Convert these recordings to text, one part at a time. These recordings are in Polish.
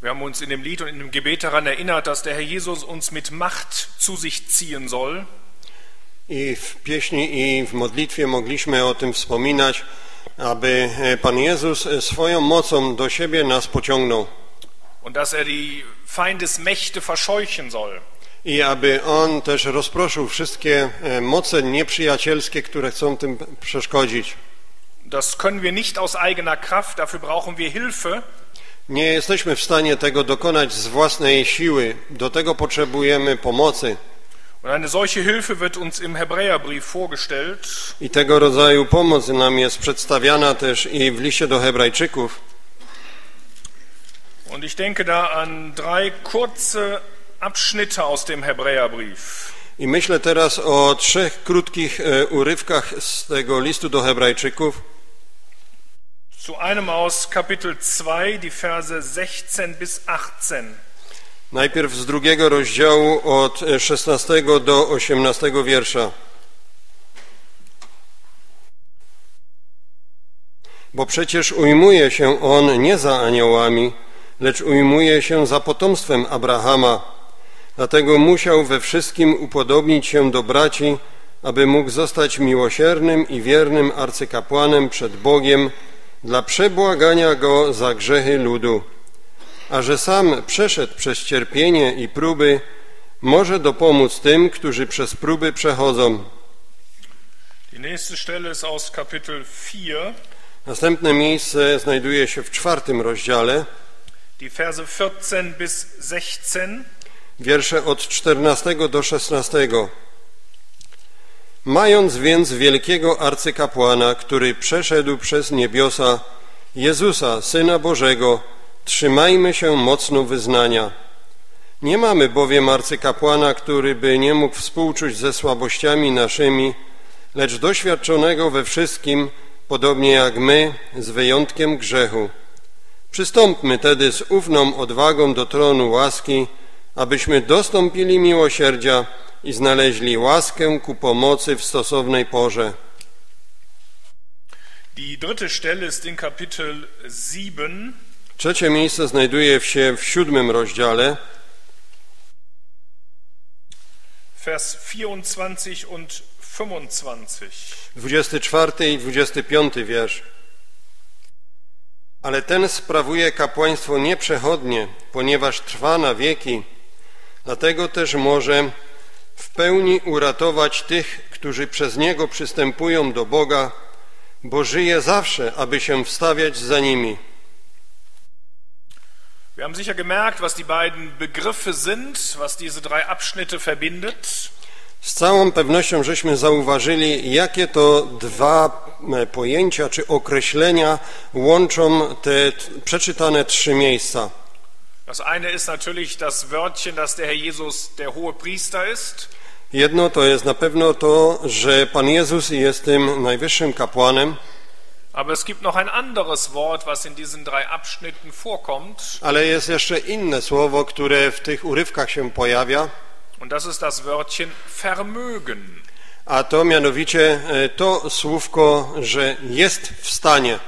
Wir haben uns in dem Lied und in dem Gebet daran erinnert, dass der Herr Jesus uns mit Macht zu sich ziehen soll. I w pieśni i w modlitwie mogliśmy o tym wspominać, aby e, Pan Jezus e, swoją mocą do siebie nas pociągnął Und dass er die Feindesmächte verscheuchen soll. i aby On też rozproszył wszystkie e, moce nieprzyjacielskie, które chcą tym przeszkodzić. Das können wir nicht aus eigener Kraft, dafür brauchen wir Hilfe. Nie jesteśmy w stanie tego dokonać z własnej siły, do tego potrzebujemy pomocy. Und eine solche Hilfe wird uns im Hebräerbrief vorgestellt. I tego rodzaju pomoc nam jest przedstawiana też i w liście do Hebrajczyków. Und ich denke da an drei kurze Abschnitte aus dem Hebräerbrief. I myślę teraz o trzech krótkich e, urywkach z tego listu do Hebrajczyków. Zu einem aus Kapitel 2, die Verse 16 bis 18. Najpierw z drugiego rozdziału od e, 16 do 18 wiersza. Bo przecież ujmuje się on nie za aniołami, lecz ujmuje się za potomstwem Abrahama. Dlatego musiał we wszystkim upodobnić się do braci, aby mógł zostać miłosiernym i wiernym arcykapłanem przed Bogiem dla przebłagania go za grzechy ludu. A że sam przeszedł przez cierpienie i próby, może dopomóc tym, którzy przez próby przechodzą. Die nächste Stelle ist aus Kapitel 4, Następne miejsce znajduje się w czwartym rozdziale, die Verse 14 bis 16. wiersze od 14 do 16. Mając więc wielkiego arcykapłana, który przeszedł przez niebiosa, Jezusa, Syna Bożego, trzymajmy się mocno wyznania. Nie mamy bowiem arcykapłana, który by nie mógł współczuć ze słabościami naszymi, lecz doświadczonego we wszystkim, podobnie jak my, z wyjątkiem grzechu. Przystąpmy tedy z ufną odwagą do tronu łaski, abyśmy dostąpili miłosierdzia i znaleźli łaskę ku pomocy w stosownej porze. Die dritte Stelle ist in Kapitel 7, Trzecie miejsce znajduje się w siódmym rozdziale, Vers 24 und 25. 24 i 25 wiersz. Ale ten sprawuje kapłaństwo nieprzechodnie, ponieważ trwa na wieki. Dlatego też może w pełni uratować tych, którzy przez niego przystępują do Boga, bo żyje zawsze, aby się wstawiać za nimi. Wir haben sicher gemerkt, was die beiden Begriffe sind, was diese drei Abschnitte verbindet. Z całą pewnością żeśmy zauważyli, jakie to dwa e, pojęcia czy określenia łączą te przeczytane trzy miejsca. Das eine ist natürlich das Wörtchen, dass der Herr Jesus der hohe Priester ist. Jedno to jest na pewno to, że Pan Jezus jest tym najwyższym kapłanem, Aber es gibt noch ein anderes Wort, was in diesen drei Abschnitten vorkommt. ale jest jeszcze inne słowo, które w tych urywkach się pojawia, Und das ist das Wörtchen Vermögen. a to mianowicie e, to słówko, że jest w stanie.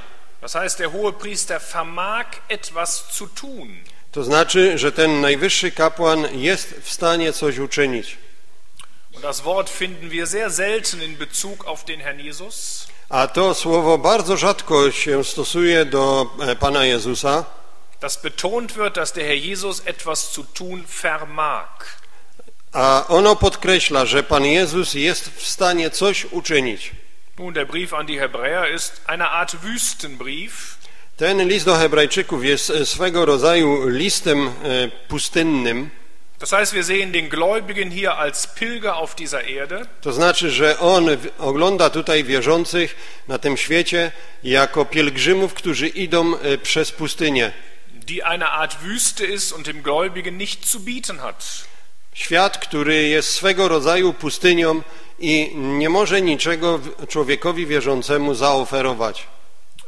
Das heißt, der hohe Priester vermag etwas zu tun. To znaczy, że ten najwyższy kapłan jest w stanie coś uczynić. Das Wort finden wir sehr selten in Bezug auf den Herrn Jesus. A to słowo bardzo rzadko się stosuje do e, Pana Jezusa, dass betont wird, dass der Herr Jesus etwas zu tun vermag. a ono podkreśla, że Pan Jezus jest w stanie coś uczynić. Nun, der Brief an die Hebräer ist eine Art Wüstenbrief. Ten list do Hebrajczyków jest e, swego rodzaju listem e, pustynnym. Das heißt, wir sehen den Gläubigen hier als Pilger auf dieser Erde. To znaczy, że on ogląda tutaj wierzących na tym świecie jako pielgrzymów, którzy idą e, przez pustynię. die eine Art Wüste ist und dem Gläubigen nicht zu bieten hat. Świat, który jest swego rodzaju pustynią i nie może niczego człowiekowi wierzącemu zaoferować.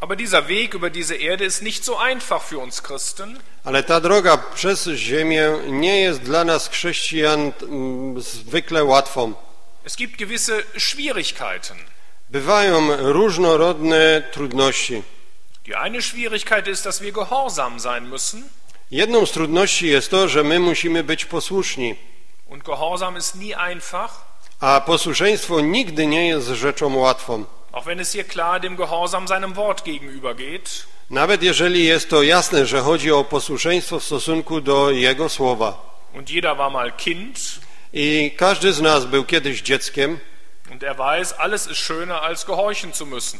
Aber dieser Weg über diese Erde ist nicht so einfach für uns Christen. Ale ta droga przez ziemię nie jest dla nas chrześcijan mm, zwykle łatwą. Es gibt gewisse Schwierigkeiten. Bywają różnorodne trudności. Die eine Schwierigkeit ist, dass wir gehorsam sein müssen. Jedną z trudności jest to, że my musimy być posłuszni, Und Gehorsam ist nie einfach, a posłuszeństwo nigdy nie jest rzeczą łatwą. Auch wenn es hier klar dem Gehorsam seinem Wort. Nawet jeżeli jest to jasne, że chodzi o posłuszeństwo w stosunku do Jego słowa. Und jeder war mal Kind I każdy z nas był kiedyś dzieckiem und er weiß, alles ist schöner als gehorchen zu müssen.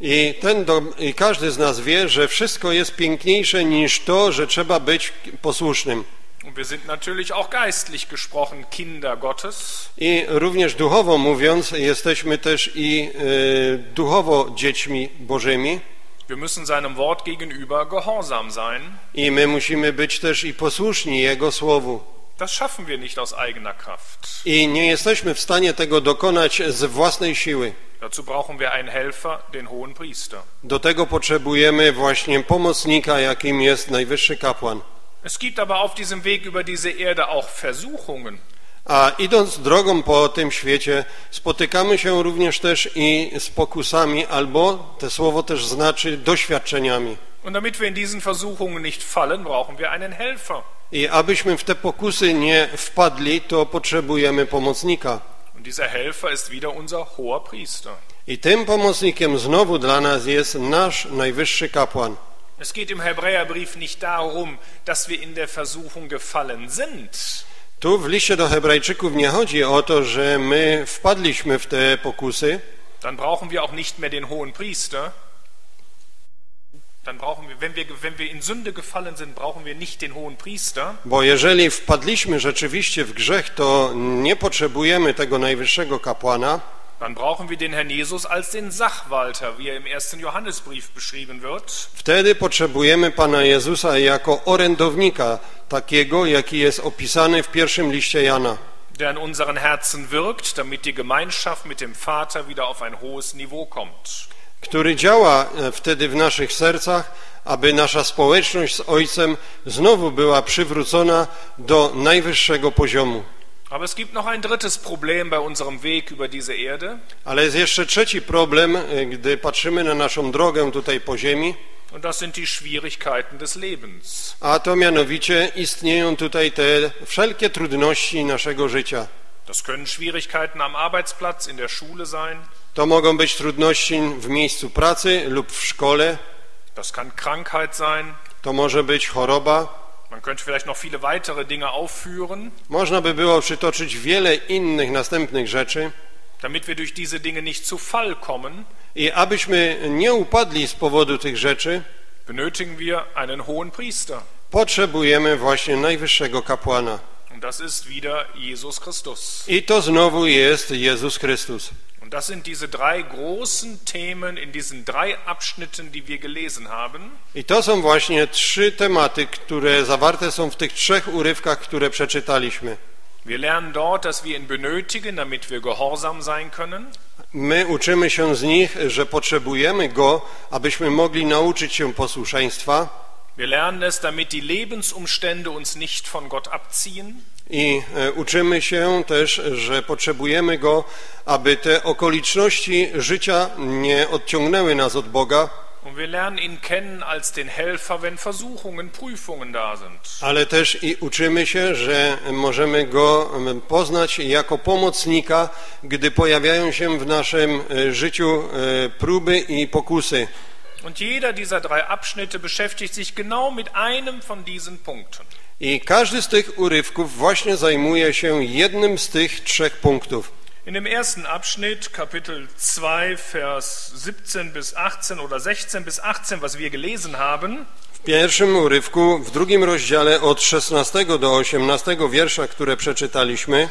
i, ten do, i każdy z nas wie, że wszystko jest piękniejsze niż to, że trzeba być posłusznym. Und wir sind natürlich auch geistlich gesprochen Kinder Gottes. I również duchowo mówiąc, jesteśmy też i e, duchowo dziećmi Bożymi Wir müssen seinem Wort gegenüber gehorsam sein. i my musimy być też i posłuszni Jego Słowu. Das schaffen wir nicht aus eigener Kraft. I nie jesteśmy w stanie tego dokonać z własnej siły. Dazu brauchen wir einen Helfer, den hohen Priester. Do tego potrzebujemy właśnie pomocnika, jakim jest najwyższy kapłan. Es gibt aber auf diesem Weg über diese Erde auch Versuchungen. A idąc drogą po tym świecie, spotykamy się również też i z pokusami, albo te słowo też znaczy doświadczeniami. Und damit wir in diesen Versuchungen nicht fallen, brauchen wir einen Helfer. I abyśmy w te pokusy nie wpadli, to potrzebujemy pomocnika. Und dieser Helfer ist wieder unser hoher Priester. I tym pomocnikiem znowu dla nas jest nasz najwyższy kapłan. Es geht im Hebräerbrief nicht darum, dass wir in der Versuchung gefallen sind, Tu w liście do Hebrajczyków nie chodzi o to, że my wpadliśmy w te pokusy, dann brauchen wir auch nicht mehr den hohen Priester. Dann brauchen wir, wenn wir, wenn wir in Sünde gefallen sind, brauchen wir nicht den hohen Priester, bo jeżeli wpadliśmy rzeczywiście w grzech, to nie potrzebujemy tego najwyższego kapłana, dann brauchen wir den Herrn Jesus als den Sachwalter, wie er im ersten Johannesbrief beschrieben wird. Wtedy potrzebujemy Pana Jezusa jako orędownika, takiego, jaki jest opisany w pierwszym liście Jana, der in unseren Herzen wirkt, damit die Gemeinschaft mit dem Vater wieder auf ein hohes Niveau kommt. który działa e, wtedy w naszych sercach, aby nasza społeczność z Ojcem znowu była przywrócona do najwyższego poziomu. Aber es gibt noch ein drittes Problem bei unserem Weg über diese Erde, Ale jest jeszcze trzeci problem, e, gdy patrzymy na naszą drogę tutaj po ziemi, und das sind die Schwierigkeiten des Lebens. a to mianowicie istnieją tutaj te wszelkie trudności naszego życia. Das können Schwierigkeiten am Arbeitsplatz, in der Schule sein, To mogą być trudności w miejscu pracy lub w szkole, das kann Krankheit sein, to może być choroba, man könnte vielleicht noch viele weitere Dinge aufführen, można by było przytoczyć wiele innych następnych rzeczy damit wir durch diese Dinge nicht zu Fall kommen, i abyśmy nie upadli z powodu tych rzeczy, benötigen wir einen hohen Priester. potrzebujemy właśnie najwyższego kapłana. Und das ist wieder Jesus Christus. I to znowu jest Jezus Chrystus. Und das sind diese drei großen Themen in diesen drei Abschnitten, die wir gelesen haben. I to są właśnie trzy tematy, które zawarte są w tych trzech urywkach, które przeczytaliśmy. Wir lernen dort, dass wir ihn benötigen, damit wir gehorsam sein können. My uczymy się z nich, że potrzebujemy Go, abyśmy mogli nauczyć się posłuszeństwa Wir lernen es, damit die Lebensumstände uns nicht von Gott abziehen. I e, uczymy się też, że potrzebujemy Go, aby te okoliczności życia nie odciągnęły nas od Boga, ale też i uczymy się, że możemy Go poznać jako pomocnika, gdy pojawiają się w naszym e, życiu e, próby i pokusy. Und jeder dieser drei Abschnitte beschäftigt sich genau mit einem von diesen Punkten. I każdy z tych urywków właśnie zajmuje się jednym z tych trzech punktów. In dem ersten Abschnitt, Kapitel 2, Vers 17 bis 18 oder 16 bis 18, was wir gelesen haben, W pierwszym urywku, w drugim rozdziale od 16 do 18 wiersza, które przeczytaliśmy,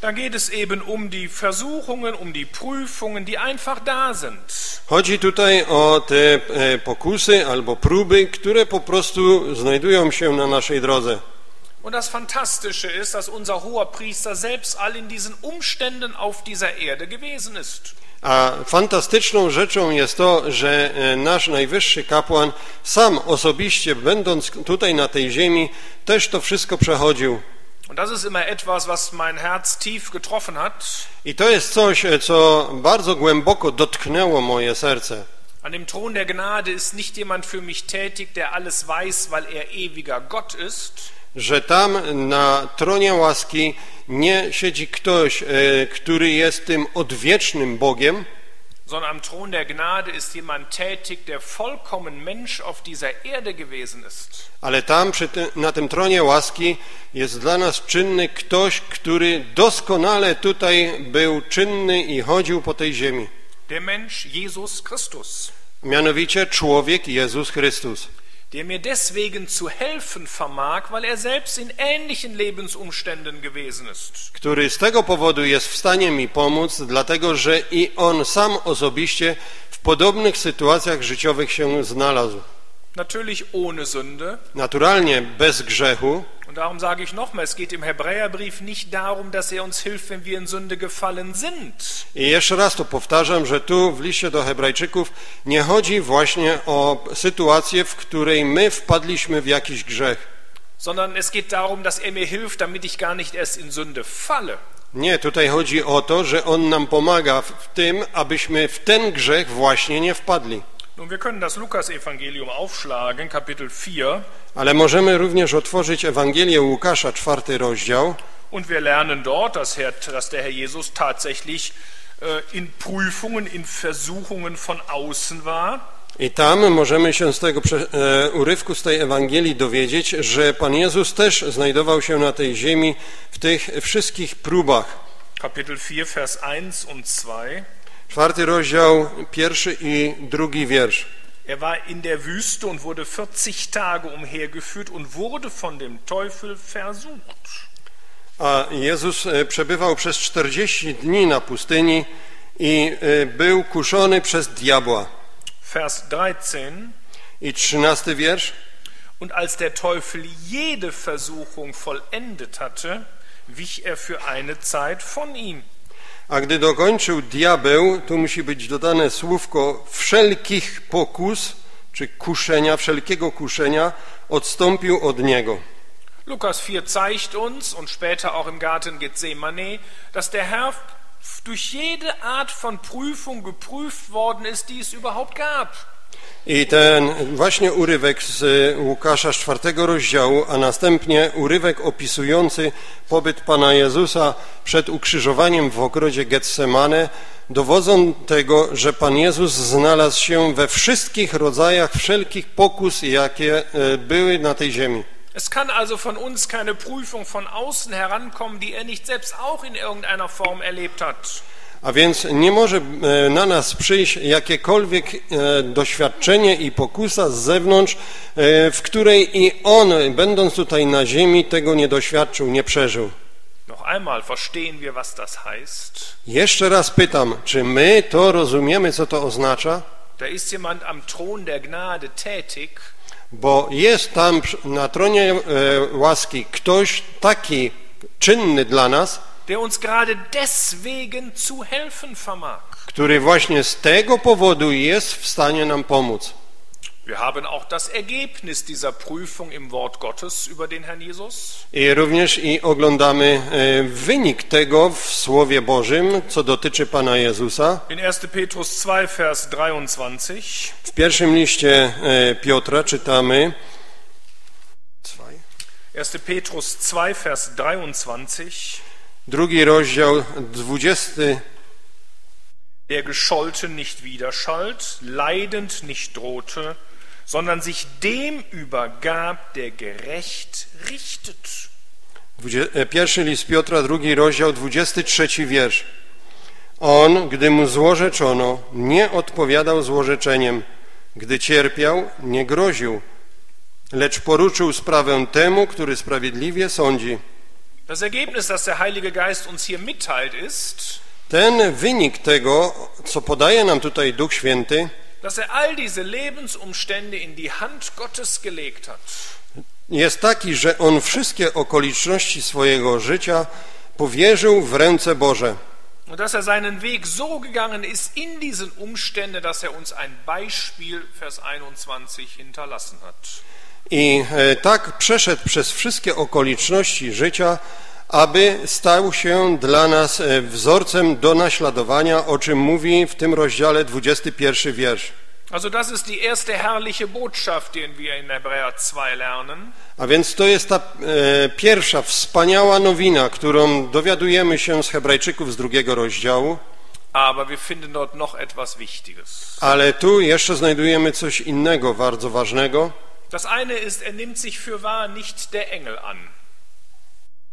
da geht es eben um die Versuchungen, um die Prüfungen, die einfach da sind. chodzi tutaj o te e, pokusy albo próby, które po prostu znajdują się na naszej drodze. Und das Fantastische ist, dass unser hoher Priester selbst all in diesen Umständen auf dieser Erde gewesen ist. A fantastyczną rzeczą jest to, że e, nasz najwyższy kapłan sam osobiście, będąc tutaj na tej ziemi, też to wszystko przechodził. Und das ist immer etwas, was mein Herz tief getroffen hat, I to jest coś, e, co bardzo głęboko dotknęło moje serce. An dem Thron der Gnade ist nicht jemand für mich tätig, der alles weiß, weil er ewiger Gott ist, że tam na tronie łaski nie siedzi ktoś, e, który jest tym odwiecznym Bogiem, sondern am Thron der Gnade ist jemand tätig, der vollkommen Mensch auf dieser Erde gewesen ist. ale tam tym, na tym tronie łaski jest dla nas czynny ktoś, który doskonale tutaj był czynny i chodził po tej ziemi. Der Mensch Jesus Christus, Mianowicie człowiek Jezus Chrystus, der mir deswegen zu helfen vermag, weil er selbst in ähnlichen Lebensumständen gewesen ist. który z tego powodu jest w stanie mi pomóc, dlatego że i on sam osobiście w podobnych sytuacjach życiowych się znalazł. Natürlich ohne Sünde. Naturalnie bez grzechu, Und darum sage ich nochmal, es geht im Hebräerbrief nicht darum, dass er uns hilft, wenn wir in Sünde gefallen sind. I jeszcze raz to powtarzam, że tu w liście do Hebrajczyków nie chodzi właśnie o sytuację, w której my wpadliśmy w jakiś grzech. sondern es geht darum, dass er mir hilft, damit ich gar nicht erst in Sünde falle. Nie, tutaj chodzi o to, że On nam pomaga w w tym, abyśmy w ten grzech właśnie nie wpadli. Nun, wir können das Lukas-Evangelium aufschlagen, Kapitel 4, Ale możemy również otworzyć Ewangelię Łukasza, czwarty rozdział und wir lernen dort, dass, Herr, dass der Herr Jesus tatsächlich äh, in Prüfungen, in Versuchungen von außen war. i tam możemy się z tego e, urywku z tej Ewangelii dowiedzieć, że Pan Jezus też znajdował się na tej ziemi w tych wszystkich próbach. Kapitel 4, Vers 1 und 2. Czwarty rozdział, pierwszy i drugi wiersz. Er war in der Wüste und wurde 40 Tage umhergeführt und wurde von dem Teufel versucht. A Jezus e, przebywał przez 40 dni na pustyni i e, był kuszony przez diabła. Vers 13. I trzynasty wiersz. Und als der Teufel jede Versuchung vollendet hatte, wich er für eine Zeit von ihm. A gdy dokończył diabeł, tu musi być dodane słówko wszelkich pokus, czy kuszenia, wszelkiego kuszenia, odstąpił od niego. Lukas 4 zeigt uns und später auch im Garten Gethsemane, dass der Herr durch jede Art von Prüfung geprüft worden ist, die es überhaupt gab. I ten właśnie urywek z Łukasza z czwartego rozdziału, a następnie urywek opisujący pobyt Pana Jezusa przed ukrzyżowaniem w ogrodzie Getsemane dowodzą tego, że Pan Jezus znalazł się we wszystkich rodzajach wszelkich pokus, jakie e, były na tej ziemi. Es kann also von uns keine Prüfung von außen herankommen, die er nicht selbst auch in irgendeiner Form erlebt hat. A więc nie może e, na nas przyjść jakiekolwiek e, doświadczenie i pokusa z zewnątrz, e, w której i on, będąc tutaj na ziemi, tego nie doświadczył, nie przeżył. Jeszcze raz pytam, czy my to rozumiemy, co to oznacza? Da ist jemand am Thron der Gnade tätig, Bo jest tam na tronie łaski ktoś taki czynny dla nas, der uns gerade deswegen zu helfen vermag. który właśnie z tego powodu jest w stanie nam pomóc. Wir haben auch das Ergebnis dieser Prüfung im Wort Gottes über den Herrn Jesus. I również i oglądamy e, wynik tego w Słowie Bożym, co dotyczy Pana Jezusa. In 1. Petrus 2, Vers 23. W pierwszym liście e, Piotra czytamy 1. Petrus 2, Vers 23. drugi rozdział, 20 Der gescholten nicht widerschallt, leidend nicht drohte, sondern sich dem übergab, der gerecht richtet. E, Pierwszy list Piotra, drugi rozdział, 23 wiersz. On, gdy mu złorzeczono, nie odpowiadał złorzeczeniem. Gdy cierpiał, nie groził, lecz poruczył sprawę temu, który sprawiedliwie sądzi. Das Ergebnis, das der Heilige Geist uns hier mitteilt, ist, Ten wynik tego, co podaje nam tutaj Duch Święty, dass er all diese Lebensumstände in die Hand Gottes gelegt hat. jest taki, że on wszystkie okoliczności swojego życia powierzył w ręce Boże. Und dass er seinen Weg so gegangen ist in diesen Umständen, dass er uns ein Beispiel, Vers 21, hinterlassen hat. I e, tak przeszedł przez wszystkie okoliczności życia, aby stał się dla nas e, wzorcem do naśladowania, o czym mówi w tym rozdziale 21 wiersz. Also das ist die erste herrliche Botschaft, die wir in Hebräer 2 lernen. A więc to jest ta e, pierwsza wspaniała nowina, którą dowiadujemy się z Hebrajczyków z drugiego rozdziału, Aber wir finden dort noch etwas Wichtiges. ale tu jeszcze znajdujemy coś innego bardzo ważnego. Das eine ist, er nimmt sich für wahr nicht der Engel an.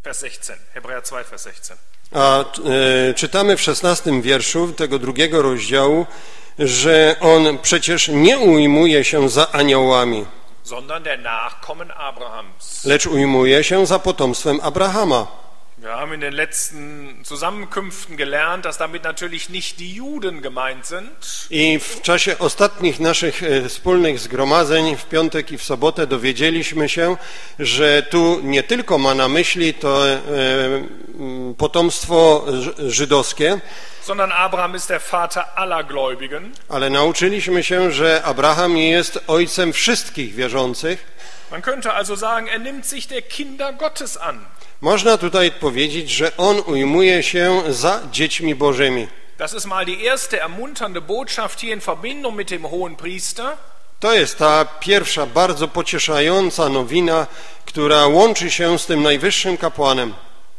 Vers 16, Hebräer 2, Vers 16. A e, czytamy w szesnastym wierszu tego drugiego rozdziału, że on przecież nie ujmuje się za aniołami, sondern der Nachkommen Abrahams. lecz ujmuje się za potomstwem Abrahama. Wir haben in den letzten Zusammenkünften gelernt, dass damit natürlich nicht die Juden gemeint sind, I w czasie ostatnich naszych e, wspólnych zgromadzeń w piątek i w sobotę dowiedzieliśmy się, że tu nie tylko ma na myśli to e, potomstwo żydowskie, sondern Abraham ist der Vater aller Gläubigen. ale nauczyliśmy się, że Abraham jest ojcem wszystkich wierzących. Man könnte also sagen, er nimmt sich der Kinder Gottes an. Można tutaj powiedzieć, że on ujmuje się za dziećmi bożymi. Das ist mal die erste ermunternde Botschaft hier in Verbindung mit dem hohen Priester. To jest ta pierwsza bardzo pocieszająca nowina, która łączy się z tym najwyższym kapłanem,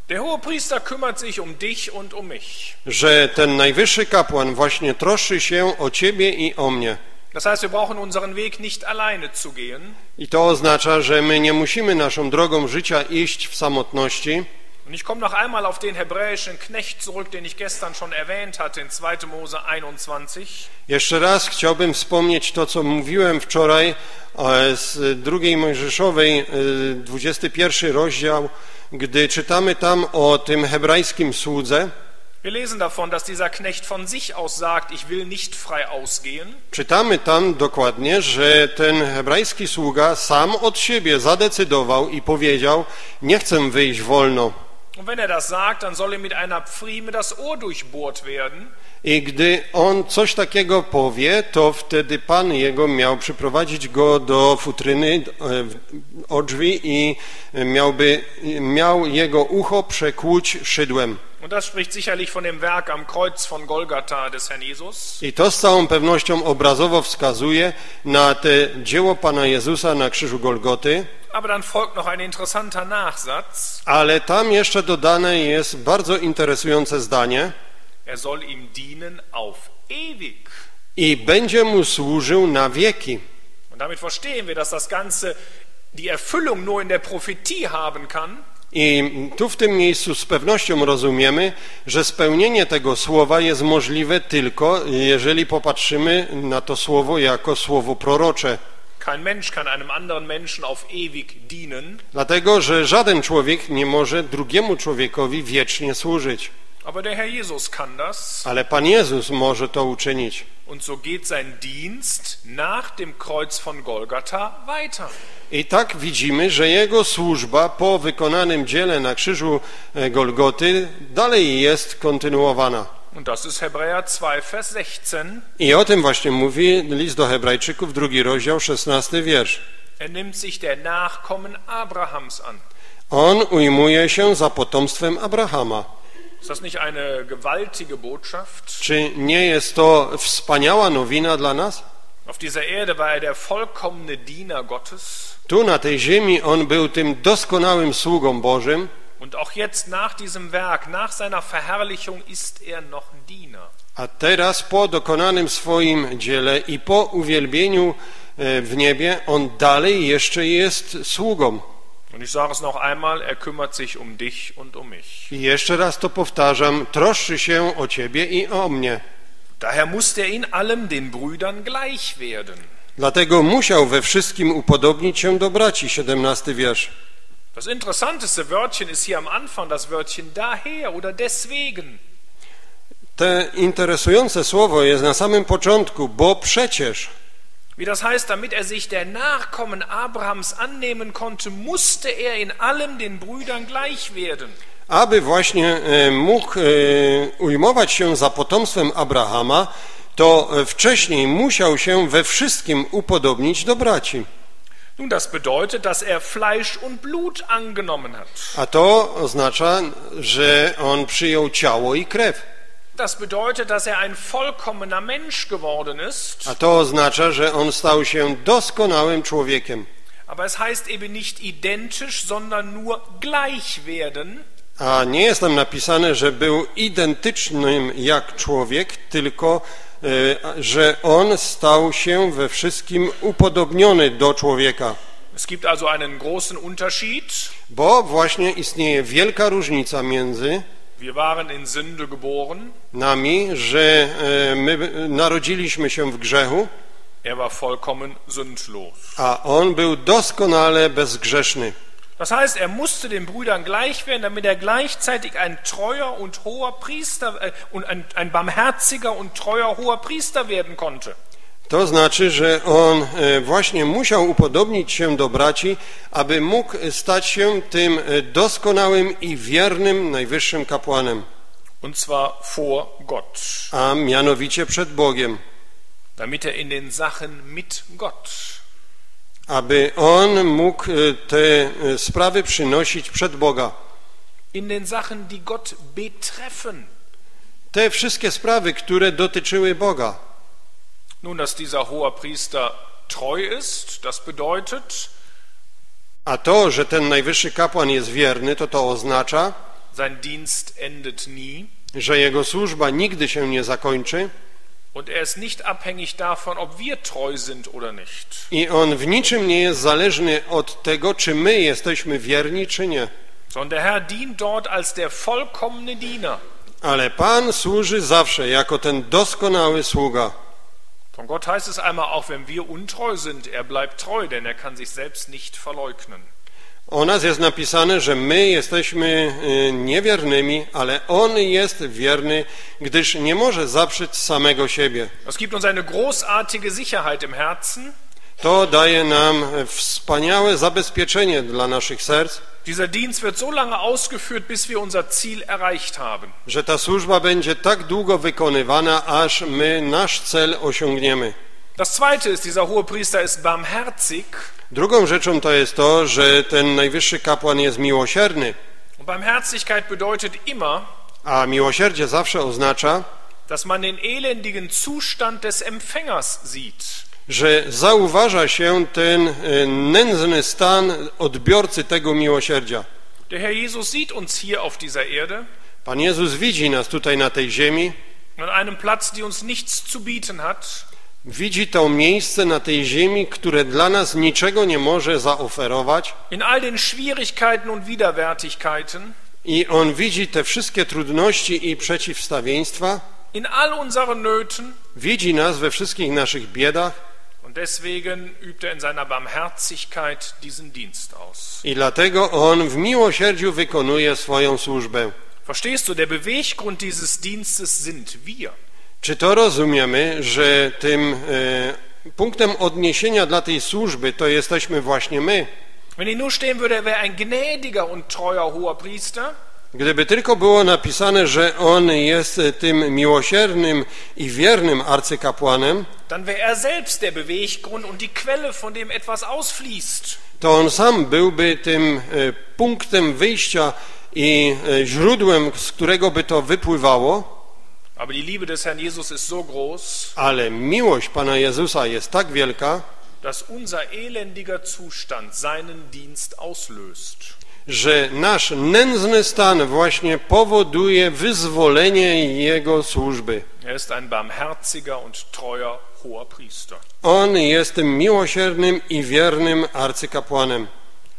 Der hohe Priester kümmert sich um dich und um mich. że ten najwyższy kapłan właśnie troszczy się o ciebie i o mnie. Das heißt, wir brauchen unseren Weg nicht alleine zu gehen. I to oznacza, że my nie musimy naszą drogą życia iść w samotności. Und ich komme noch einmal auf den hebräischen Knecht zurück, den ich gestern schon erwähnt hatte in 2. Mose 21. Jeszcze raz chciałbym wspomnieć to, co mówiłem wczoraj e, z drugiej Mojżeszowej, e, 21 rozdział, gdy czytamy tam o tym hebrajskim słudze. Wir lesen davon, dass dieser Knecht von sich aus sagt, ich will nicht frei ausgehen. Czytamy tam dokładnie, że ten hebrajski sługa sam od siebie zadecydował i powiedział: Nie chcę wyjść wolno. Und wenn er das sagt, dann soll ihm mit einer Pfrieme das Ohr durchbohrt werden. I gdy on coś takiego powie, to wtedy pan jego miał przyprowadzić go do futryny e, o drzwi i miałby, miał jego ucho przekłuć szydłem. Und das spricht sicherlich von dem Werk am Kreuz von Golgatha des Herrn Jesus. I to z całą pewnością obrazowo wskazuje na te dzieło Pana Jezusa na krzyżu Golgoty, Aber dann folgt noch ein interessanter Nachsatz. ale tam jeszcze dodane jest bardzo interesujące zdanie Er soll ihm dienen auf ewig. i będzie mu służył na wieki. Und damit verstehen wir, dass das Ganze die Erfüllung nur in der Prophetie haben kann. I tu w tym miejscu z pewnością rozumiemy, że spełnienie tego słowa jest możliwe tylko, jeżeli popatrzymy na to słowo jako słowo prorocze. Kein Mensch kann einem anderen Menschen auf ewig dienen. Dlatego, że żaden człowiek nie może drugiemu człowiekowi wiecznie służyć. Aber der Herr Jesus kann das. Ale Pan Jezus może to uczynić. Und so geht sein Dienst nach dem Kreuz von Golgatha weiter. I tak widzimy, że jego służba po wykonanym dziele na krzyżu e, Golgoty dalej jest kontynuowana. Und das ist Hebräer 2, Vers 16. I o tym właśnie mówi list do Hebrajczyków, drugi rozdział, szesnasty wiersz. Er nimmt sich der Nachkommen Abrahams an. On ujmuje się za potomstwem Abrahama. Ist das nicht eine gewaltige Botschaft? Czy nie jest to wspaniała nowina dla nas? Auf dieser Erde war er der vollkommene Diener Gottes. Tu na tej ziemi on był tym doskonałym sługą Bożym, Und auch jetzt nach diesem Werk, nach seiner Verherrlichung ist er noch Diener. a teraz po dokonanym swoim dziele i po uwielbieniu e, w niebie, on dalej jeszcze jest sługą. Und ich sage es noch einmal, er kümmert sich um dich und um mich. I jeszcze raz to powtarzam, troszczy się o ciebie i o mnie. Daher musste er in allem den Brüdern gleich werden. Dlatego musiał we wszystkim upodobnić się do braci, 17 wiersz. Das interessanteste Wörtchen ist hier am Anfang das Wörtchen daher oder deswegen. Te interesujące słowo jest na samym początku, bo przecież. Wie das heißt, damit er sich der Nachkommen Abrahams annehmen konnte, musste er in allem den Brüdern gleich werden. Aby właśnie e, mógł e, ujmować się za potomstwem Abrahama, to e, wcześniej musiał się we wszystkim upodobnić do braci. Nun, das bedeutet, dass er Fleisch und Blut angenommen hat. A to oznacza, że on przyjął ciało i krew. Das bedeutet, dass er ein vollkommener Mensch geworden ist. A to oznacza, że on stał się doskonałym człowiekiem. Aber es heißt eben nicht identisch, sondern nur gleich werden. A nie jest tam napisane, że był identycznym jak człowiek, tylko e, że on stał się we wszystkim upodobniony do człowieka. Es gibt also einen großen Unterschied. Bo właśnie istnieje wielka różnica między Wir waren in Sünde geboren. nami, że e, my narodziliśmy się w grzechu, Er war vollkommen sündlos. a on był doskonale bezgrzeszny. Das heißt, er musste den Brüdern gleich werden, damit er gleichzeitig ein treuer und hoher Priester äh, und ein, ein barmherziger und treuer hoher Priester werden konnte. To znaczy, że on e, właśnie musiał upodobnić się do braci, aby mógł stać się tym e, doskonałym i wiernym najwyższym kapłanem, Und zwar vor Gott, a mianowicie przed Bogiem, damit er in den Sachen mit Gott aby on mógł e, te sprawy przynosić przed Boga. in den Sachen, die Gott betreffen. Te wszystkie sprawy, które dotyczyły Boga. Nun, dass dieser hoher Priester treu ist, das bedeutet, A to, że ten najwyższy kapłan jest wierny, to to oznacza, sein Dienst endet nie że jego służba nigdy się nie zakończy und er ist nicht abhängig davon, ob wir treu sind oder nicht. i on w niczym nie jest zależny od tego, czy my jesteśmy wierni, czy nie. Sondern der Herr dient dort als der vollkommene Diener. Ale Pan służy zawsze jako ten doskonały sługa. Von Gott heißt es einmal, auch wenn wir untreu sind, er bleibt treu, denn er kann sich selbst nicht verleugnen. O nas jest napisane, że my jesteśmy niewiernymi, ale On jest wierny, gdyż nie może zaprzeć samego siebie. Das gibt uns eine großartige Sicherheit im Herzen. To daje nam wspaniałe zabezpieczenie dla naszych serc, Dieser Dienst wird so lange ausgeführt, bis wir unser Ziel erreicht haben. że ta służba będzie tak długo wykonywana, aż my nasz cel osiągniemy. Das zweite ist, dieser ist barmherzig. Drugą rzeczą to jest to, że ten najwyższy kapłan jest miłosierny, Und Barmherzigkeit bedeutet immer, a miłosierdzie zawsze oznacza, dass man den elendigen Zustand des Empfängers sieht. Że zauważa się ten e, nędzny stan odbiorcy tego miłosierdzia. Der Herr Jesus sieht uns hier auf dieser Erde Pan Jezus widzi nas tutaj na tej ziemi, an einem Platz, die uns nichts zu bieten hat. widzi to miejsce na tej ziemi, które dla nas niczego nie może zaoferować In all den Schwierigkeiten und Widerwärtigkeiten, i On widzi te wszystkie trudności i przeciwstawieństwa, in all unseren Nöten. widzi nas we wszystkich naszych biedach Und deswegen übt er in seiner Barmherzigkeit diesen Dienst aus. i dlatego On w miłosierdziu wykonuje swoją służbę. Verstehst du, der Beweggrund dieses Dienstes sind wir. Czy to rozumiemy, że tym e, punktem odniesienia dla tej służby to jesteśmy właśnie my? Wenn hier nur stehen würde, er wäre ein gnädiger und treuer hoher Priester, Gdyby tylko było napisane, że on jest tym miłosiernym i wiernym arcykapłanem, dann wäre er selbst der Beweggrund und die Quelle, von dem etwas ausfließt. to on sam byłby tym e, punktem wyjścia i e, źródłem, z którego by to wypływało, Aber die Liebe des Herrn Jesus ist so groß, ale miłość Pana Jezusa jest tak wielka, dass unser elendiger Zustand seinen Dienst auslöst. Że nasz nędzny stan właśnie powoduje wyzwolenie Jego służby. Er. On jest miłosiernym i wiernym arcykapłanem,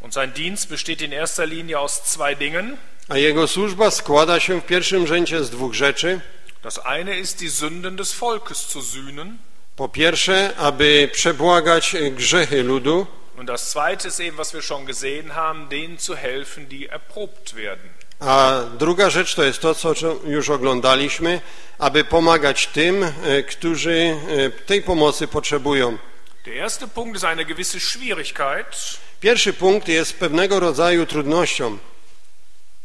Und sein Dienst besteht in erster Linie aus zwei Dingen. a Jego służba składa się w pierwszym rzędzie z dwóch rzeczy. Das eine ist, die Sünden des Volkes zu sühnen. Po pierwsze, aby przebłagać grzechy ludu, Und das zweite ist eben, was wir schon gesehen haben, denen zu helfen, die erprobt werden. a druga rzecz to jest to, co już oglądaliśmy, aby pomagać tym, e, którzy e, tej pomocy potrzebują. Der erste Punkt ist eine gewisse Schwierigkeit, Pierwszy punkt jest pewnego rodzaju trudnością,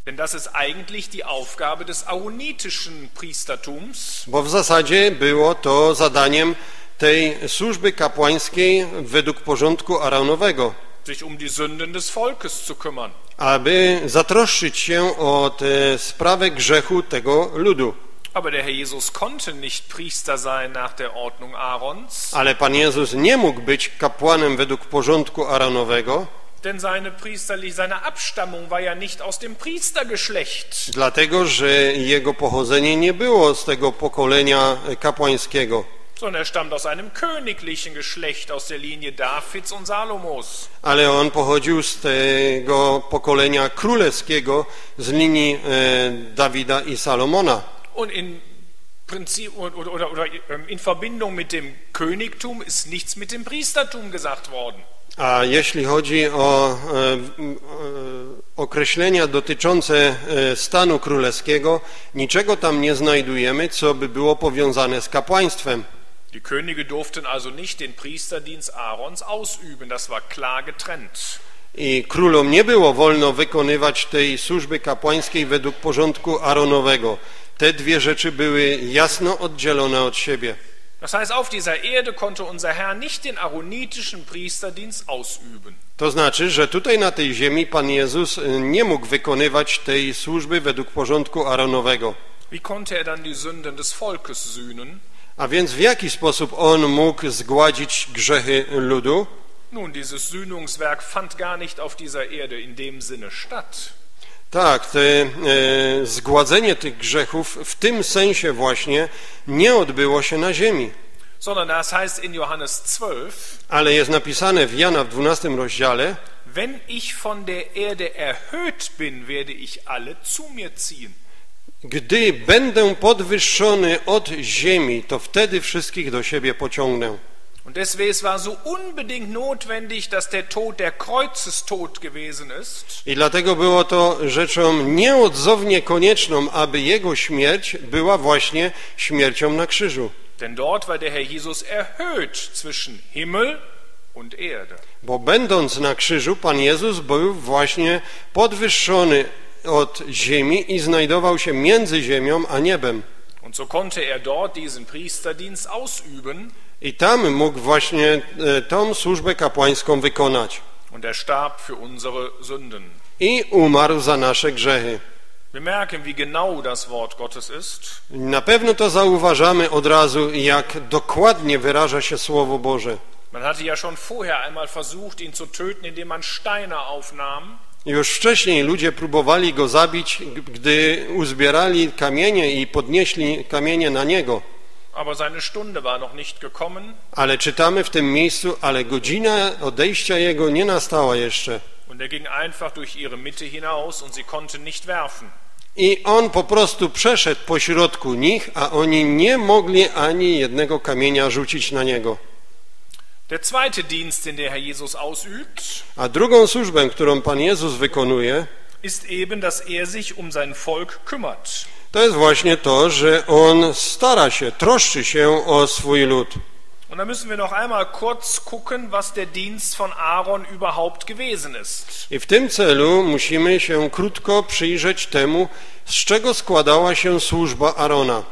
denn das ist eigentlich die Aufgabe des aaronitischen Priestertums. bo w zasadzie było to zadaniem tej służby kapłańskiej według porządku Aaronowego, sich um die Sünden des Volkes zu kümmern. aby zatroszczyć się o tę sprawę grzechu tego ludu. Aber der Herr Jesus konnte nicht Priester sein nach der Ordnung Aarons, Ale Pan Jezus nie mógł być kapłanem według porządku Aaronowego, denn seine priesterlich seine Abstammung war ja nicht aus dem Priestergeschlecht. dlatego że jego pochodzenie nie było z tego pokolenia kapłańskiego, sondern er stammt aus einem königlichen Geschlecht aus der Linie Davids und Salomos. ale on pochodził z tego pokolenia królewskiego z linii e, Dawida i Salomona. Und in Prinzip oder, oder, oder ähm, in Verbindung mit dem Königtum ist nichts mit dem Priestertum gesagt worden. A jeśli chodzi o e, e, określenia dotyczące e, stanu królewskiego, niczego tam nie znajdujemy, co by było powiązane z kapłaństwem. Die Könige durften also nicht den Priesterdienst Aarons ausüben, das war klar getrennt. I królom nie było wolno wykonywać tej służby kapłańskiej według porządku Aaronowego. Te dwie rzeczy były jasno oddzielone od siebie. Das heißt, auf dieser Erde konnte unser Herr nicht den aaronitischen Priesterdienst ausüben. To znaczy, że tutaj na tej ziemi Pan Jezus nie mógł wykonywać tej służby według porządku Aaronowego. Wie konnte er dann die Sünden des Volkes sühnen? A więc w jaki sposób on mógł zgładzić grzechy ludu? Nun, dieses Sühnungswerk fand gar nicht auf dieser Erde in dem Sinne statt. Tak, te, e, zgładzenie tych grzechów w tym sensie właśnie nie odbyło się na ziemi, Sondern das heißt in Johannes 12, ale jest napisane w Jana w 12 rozdziale, wenn ich von der Erde erhöht bin, werde ich alle zu mir ziehen. Gdy będę podwyższony od ziemi, to wtedy wszystkich do siebie pociągnę. Und deswegen es war so unbedingt notwendig, dass der Tod der Kreuzestod gewesen ist, I dlatego było to rzeczą nieodzownie konieczną, aby jego śmierć była właśnie śmiercią na krzyżu. denn dort war der Herr Jesus erhöht zwischen Himmel und Erde. Bo będąc na krzyżu, Pan Jezus był właśnie podwyższony od ziemi i znajdował się między ziemią a niebem. Und so konnte er dort diesen Priesterdienst ausüben I tam mógł właśnie e, tą służbę kapłańską wykonać. und er starb für unsere Sünden. I umarł za nasze grzechy. Wir merken, wie genau das Wort Gottes ist. Na pewno to zauważamy od razu, jak dokładnie wyraża się Słowo Boże. Man hatte ja schon vorher einmal versucht, ihn zu töten, indem man Steine aufnahm. Już wcześniej ludzie próbowali go zabić, gdy uzbierali kamienie i podnieśli kamienie na niego. Ale czytamy w tym miejscu, ale godzina odejścia jego nie nastała jeszcze. er. I on po prostu przeszedł pośrodku nich, a oni nie mogli ani jednego kamienia rzucić na niego. Der zweite Dienst, den der Herr Jesus ausübt, A drugą służbę, którą Pan Jezus wykonuje, ist eben, dass er sich um sein Volk kümmert. to jest właśnie to, że on stara się, troszczy się o swój lud. Und da müssen wir noch einmal kurz gucken, was der Dienst von Aaron überhaupt gewesen ist. I w tym celu musimy się krótko przyjrzeć temu, z czego składała się służba Arona.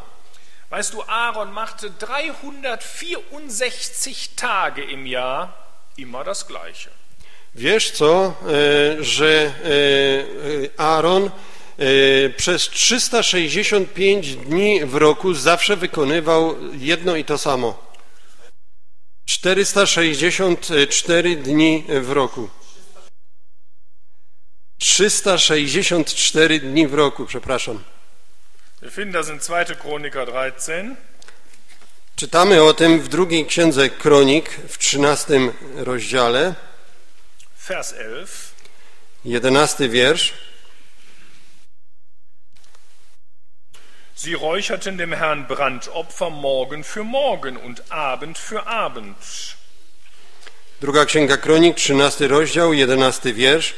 Weißt du, Aaron machte 364 Tage im Jahr immer das Gleiche. Wiesz co, e, że e, e, Aaron przez 365 dni w roku zawsze wykonywał jedno i to samo. 464 dni w roku. 364 dni w roku, przepraszam. Wir finden das in 2. Chroniker 13. Czytamy o tym w drugiej księdze Kronik w 13 rozdziale, Vers 11. 11 wiersz. Sie räucherten dem Herrn Brandopfer morgen für morgen und Abend für Abend. Druga księga Kronik, 13 rozdział, 11 wiersz.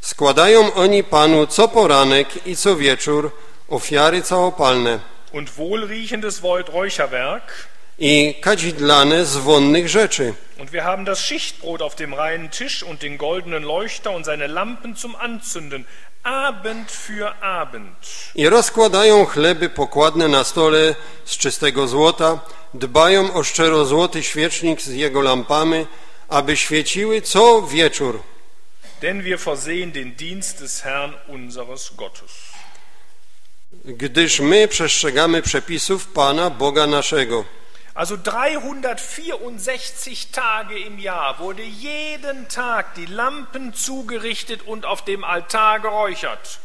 Składają oni Panu co poranek i co wieczór ofiary całopalne Und wohlriechendes Räucherwerk. i kadzidlane z wonnych rzeczy. Und wir haben das Schichtbrot auf dem reinen Tisch und den goldenen Leuchter und seine Lampen zum Anzünden. Abend für Abend. I rozkładają chleby pokładne na stole z czystego złota, dbają o szczerozłoty świecznik z jego lampami, aby świeciły co wieczór. Denn wir versehen den Dienst des Herrn unseres Gottes. Gdyż my przestrzegamy przepisów Pana Boga naszego. Also 364 Tage im Jahr wurde jeden Tag die Lampen zugerichtet und auf dem Altar geräuchert.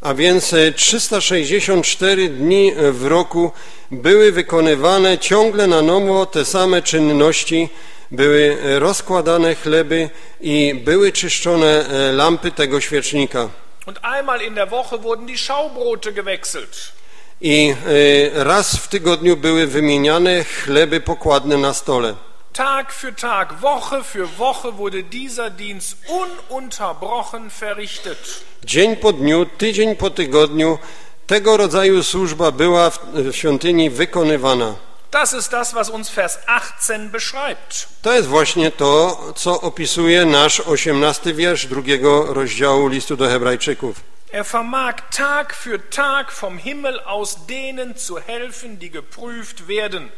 A więc e, 364 dni e, w roku były wykonywane ciągle na nowo te same czynności, były e, rozkładane chleby i były czyszczone e, lampy tego świecznika. Und einmal in der Woche wurden die Schaubrote gewechselt. I e, raz w tygodniu były wymieniane chleby pokładne na stole. Tag für Tag, Woche für Woche wurde dieser Dienst ununterbrochen verrichtet. Dzień po dniu, tydzień po tygodniu tego rodzaju służba była w świątyni wykonywana. Das ist das, was uns Vers 18 beschreibt. To jest właśnie to, co opisuje nasz osiemnasty wiersz drugiego rozdziału listu do Hebrajczyków. Er vermag Tag für Tag vom Himmel aus denen zu helfen, die geprüft werden.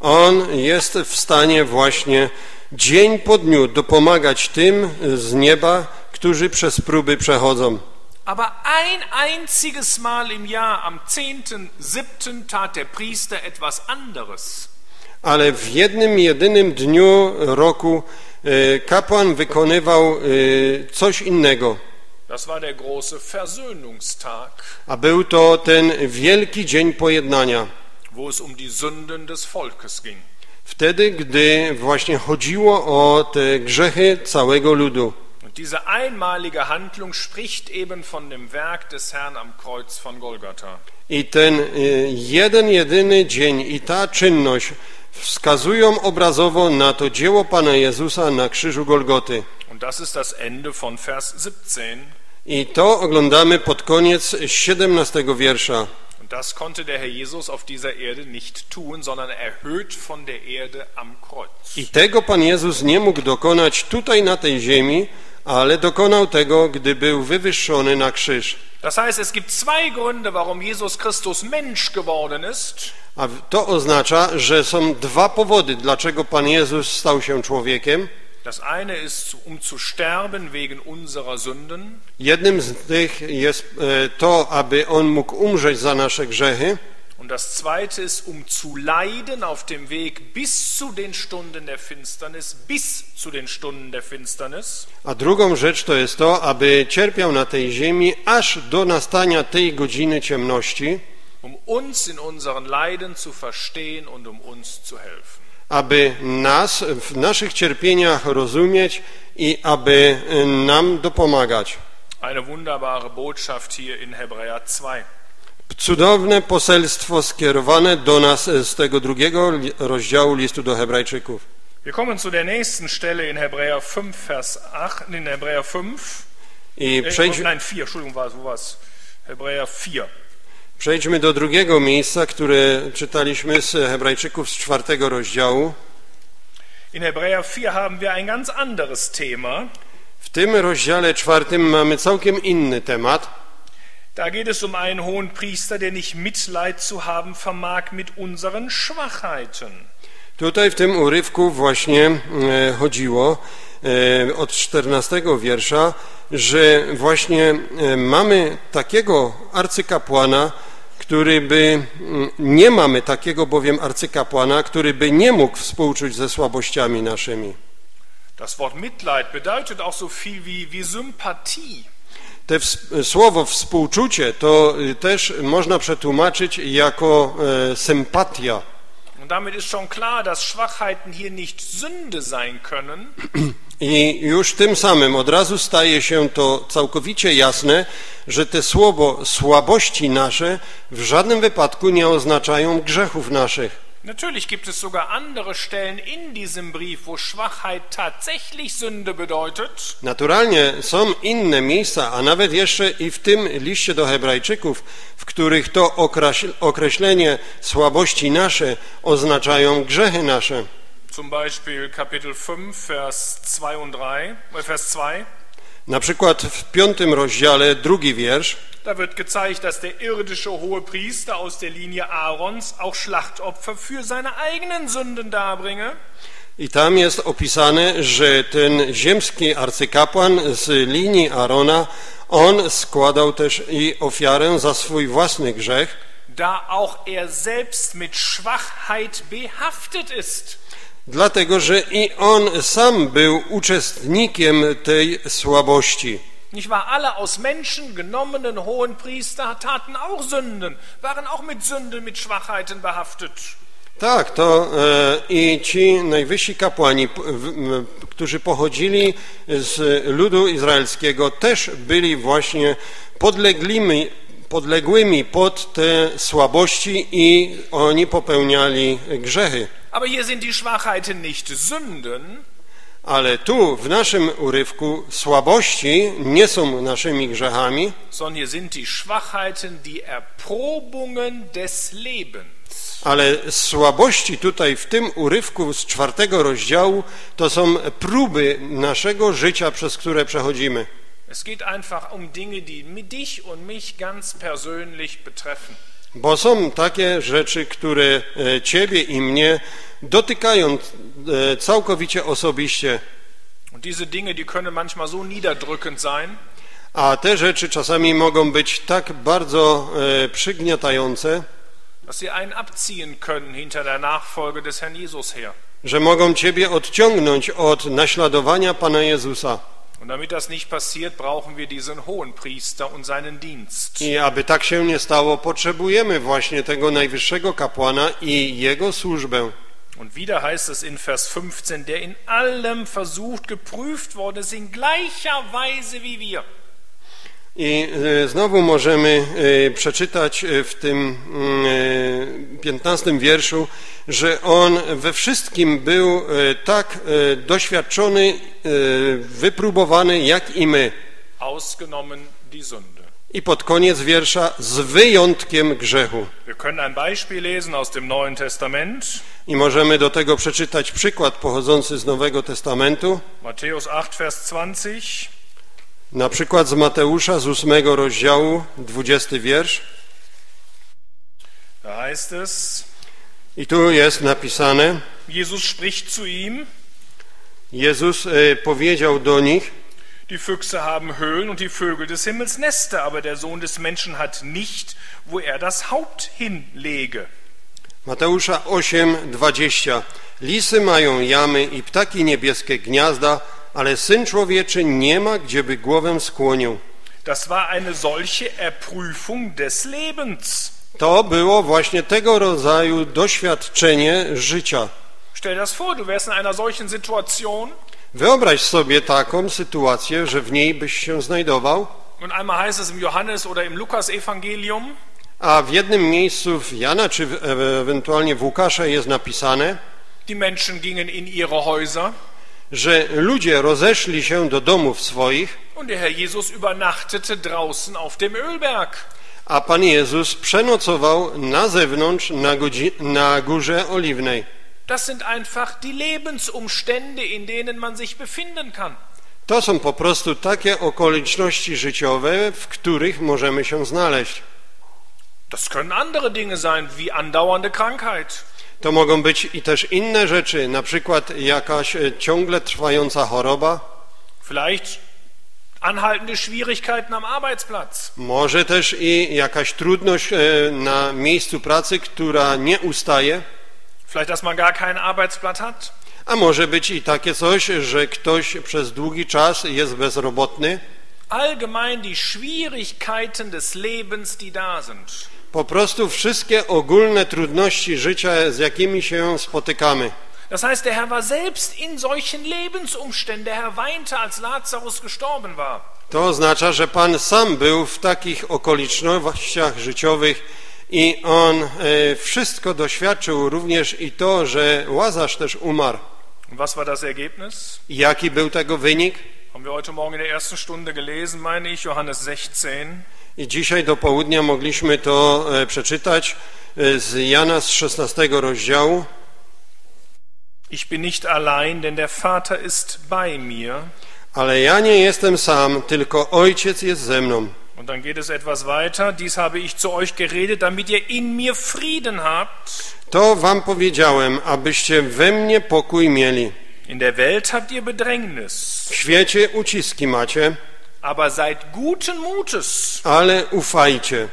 On jest w stanie właśnie dzień po dniu dopomagać tym z nieba, którzy przez próby przechodzą. Aber ein einziges Mal im Jahr, am 10.7., tat der Priester etwas anderes. Ale w jednym jedynym dniu roku e, kapłan wykonywał e, coś innego, Das war der große Versöhnungstag, a był to ten wielki dzień pojednania. wo es um die Sünden des Volkes ging. Wtedy, gdy właśnie chodziło o te grzechy całego ludu. Und diese einmalige Handlung spricht eben von dem Werk des Herrn am Kreuz von Golgatha. I ten y, jeden, jedyny dzień i ta czynność wskazują obrazowo na to dzieło Pana Jezusa na krzyżu Golgoty. Und das ist das Ende von Vers 17. I to oglądamy pod koniec 17 wiersza. Und das konnte der Herr Jesus auf dieser Erde nicht tun, sondern erhöht von der Erde am Kreuz. I tego Pan Jezus nie mógł dokonać tutaj na tej ziemi, ale dokonał tego, gdy był wywyższony na krzyż. Das heißt, es gibt zwei Gründe, warum Jesus Christus Mensch geworden ist. A to oznacza, że są dwa powody, dlaczego Pan Jezus stał się człowiekiem. Das eine ist, um zu sterben wegen unserer Sünden. Jednym z tych jest e, to, aby On mógł umrzeć za nasze grzechy, Und das zweite ist, um zu leiden auf dem Weg bis zu den Stunden der Finsternis, bis zu den Stunden der Finsternis. a drugą rzecz to jest to, aby cierpiał na tej ziemi aż do nastania tej godziny ciemności, um uns in unseren Leiden zu verstehen und um uns zu helfen. aby nas w naszych cierpieniach rozumieć i aby e, nam dopomagać. Eine wunderbare Botschaft hier in Hebräer 2. Cudowne poselstwo skierowane do nas z tego drugiego rozdziału listu do Hebrajczyków. Wir kommen zu der nächsten Stelle in Hebräer 5, Vers 8, in Hebräer 5. I Äh, przejdź, nein, 4, Entschuldigung, wo war es? Hebräer 4. przejdźmy do drugiego miejsca, które czytaliśmy z Hebrajczyków z czwartego rozdziału. In Hebräer 4 haben wir ein ganz anderes Thema. W tym rozdziale czwartym mamy całkiem inny temat. Da geht es um einen hohen Priester, der nicht Mitleid zu haben vermag mit unseren Schwachheiten. Tutaj w tym urywku właśnie e, chodziło e, od 14 wiersza, że właśnie e, mamy takiego arcykapłana, który by, mm, nie mamy takiego bowiem arcykapłana, który by nie mógł współczuć ze słabościami naszymi. Das Wort Mitleid bedeutet auch so viel wie, wie Sympathie. Te słowo współczucie to y, też można przetłumaczyć jako e, sympatia. Und damit ist schon klar, dass Schwachheiten hier nicht Sünde sein können, I już tym samym od razu staje się to całkowicie jasne, że te słowo słabości nasze w żadnym wypadku nie oznaczają grzechów naszych. Natürlich gibt es sogar andere Stellen in diesem Brief, wo Schwachheit tatsächlich Sünde bedeutet. Naturalnie są inne miejsca, a nawet jeszcze i w tym liście do Hebrajczyków, w których to określ- określenie słabości nasze oznaczają grzechy nasze. Zum Beispiel Kapitel 5, Vers 2 und 3, äh, Vers 2. Na przykład w piątym rozdziale, drugi wiersz, Da wird gezeigt, dass der irdische Hohepriester aus der Linie Aarons auch Schlachtopfer für seine eigenen Sünden darbringe. I tam jest opisane, że ten ziemski arcykapłan z linii Arona, on składał też i ofiarę za swój własny grzech, da auch er selbst mit Schwachheit behaftet ist. Dlatego że i on sam był uczestnikiem tej słabości. Nicht wahr? Alle aus Menschen genommenen hohen Priester taten auch Sünden, waren auch mit Sünden, mit Schwachheiten behaftet. Tak, to e, i ci najwyżsi kapłani, p- m, którzy pochodzili z ludu izraelskiego, też byli właśnie podległymi, podległymi pod te słabości i oni popełniali grzechy. Aber hier sind die Schwachheiten nicht Sünden, Ale tu w naszym urywku słabości nie są naszymi grzechami, sondern hier sind die Schwachheiten die Erprobungen des Lebens. ale słabości tutaj w tym urywku z czwartego rozdziału to są próby naszego życia, przez które przechodzimy. Es geht einfach um Dinge, die dich und mich ganz persönlich betreffen. Bo są takie rzeczy, które e, Ciebie i mnie dotykają e, całkowicie osobiście, Und diese Dinge, die können manchmal so niederdrückend sein, a te rzeczy czasami mogą być tak bardzo e, przygniatające, dass sie einen abziehen können hinter der Nachfolge des Herrn Jesus her. że mogą Ciebie odciągnąć od naśladowania Pana Jezusa. Und damit das nicht passiert, brauchen wir diesen hohen Priester und seinen Dienst. I aby tak się nie stało, potrzebujemy właśnie tego najwyższego kapłana i jego służbę. Und wieder heißt es in Vers 15, der in allem versucht, geprüft worden ist, in gleicher Weise wie wir. I e, znowu możemy e, przeczytać e, w tym mm, 15 wierszu, że on we wszystkim był tak doświadczony, wypróbowany jak i my. Ausgenommen die Sünde. I pod koniec wiersza z wyjątkiem grzechu. I możemy do tego przeczytać przykład pochodzący z Nowego Testamentu, Matthäus 8, Vers 20. na przykład z Mateusza z 8 rozdziału, 20 wiersz. Da heißt es, I tu jest napisane, Jesus spricht zu ihm, Jezus e, powiedział do nich, die Füchse haben Höhlen und die Vögel des Himmels Nester, aber der Sohn des Menschen hat nicht, wo er das Haupt hinlege. Mateusza 8:20 Lisy mają jamy i ptaki niebieskie gniazda, ale Syn Człowieczy nie ma, gdzieby głowę skłonił. Das war eine solche Erprüfung des Lebens. To było właśnie tego rodzaju doświadczenie życia. Stell das vor, du wärst in einer solchen Situation Wyobraź sobie taką sytuację, że w niej byś się znajdował, und einmal heißt es im Johannes oder im Lukas-Evangelium, a w jednym miejscu w Jana czy ewentualnie w Łukasza jest napisane, die Menschen gingen in ihre Häuser że ludzie rozeszli się do domów swoich, und der Herr Jesus übernachtete draußen auf dem Ölberg. a Pan Jezus przenocował na zewnątrz na, na górze oliwnej. Das sind einfach die Lebensumstände, in denen man sich befinden kann. To są po prostu takie okoliczności życiowe, w których możemy się znaleźć. Das können andere Dinge sein, wie andauernde Krankheit. To mogą być i też inne rzeczy, na przykład jakaś e, ciągle trwająca choroba, Vielleicht anhaltende Schwierigkeiten am Arbeitsplatz. może też i jakaś trudność e, na miejscu pracy, która nie ustaje, Vielleicht, dass man gar keinen Arbeitsplatz hat. a może być i takie coś, że ktoś przez długi czas jest bezrobotny. Allgemein die Schwierigkeiten des Lebens, die da sind. Po prostu wszystkie ogólne trudności życia, z jakimi się spotykamy. Das heißt, der Herr war selbst in solchen Lebensumständen. Der Herr weinte, als Lazarus gestorben war. To oznacza, że Pan sam był w takich okolicznościach życiowych i On e, wszystko doświadczył, również i to, że Łazarz też umarł. Was war das Ergebnis? Jaki był tego wynik? Haben wir heute Morgen in der ersten Stunde gelesen, meine ich, Johannes 16. I dzisiaj do południa mogliśmy to e, przeczytać e, z Jana z 16 rozdziału. Ich bin nicht allein, denn der Vater ist bei mir. Ale ja nie jestem sam, tylko Ojciec jest ze mną. Und dann geht es etwas weiter. Dies habe ich zu euch geredet, damit ihr in mir Frieden habt. To wam powiedziałem, abyście we mnie pokój mieli. In der Welt habt ihr Bedrängnis, W świecie uciski macie, aber seid guten Mutes. ale ufajcie.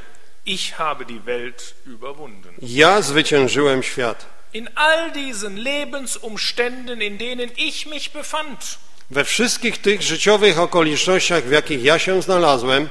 Ich habe die Welt überwunden. Ja zwyciężyłem świat. In all diesen Lebensumständen, in denen ich mich befand, We wszystkich tych życiowych okolicznościach, w jakich ja się znalazłem,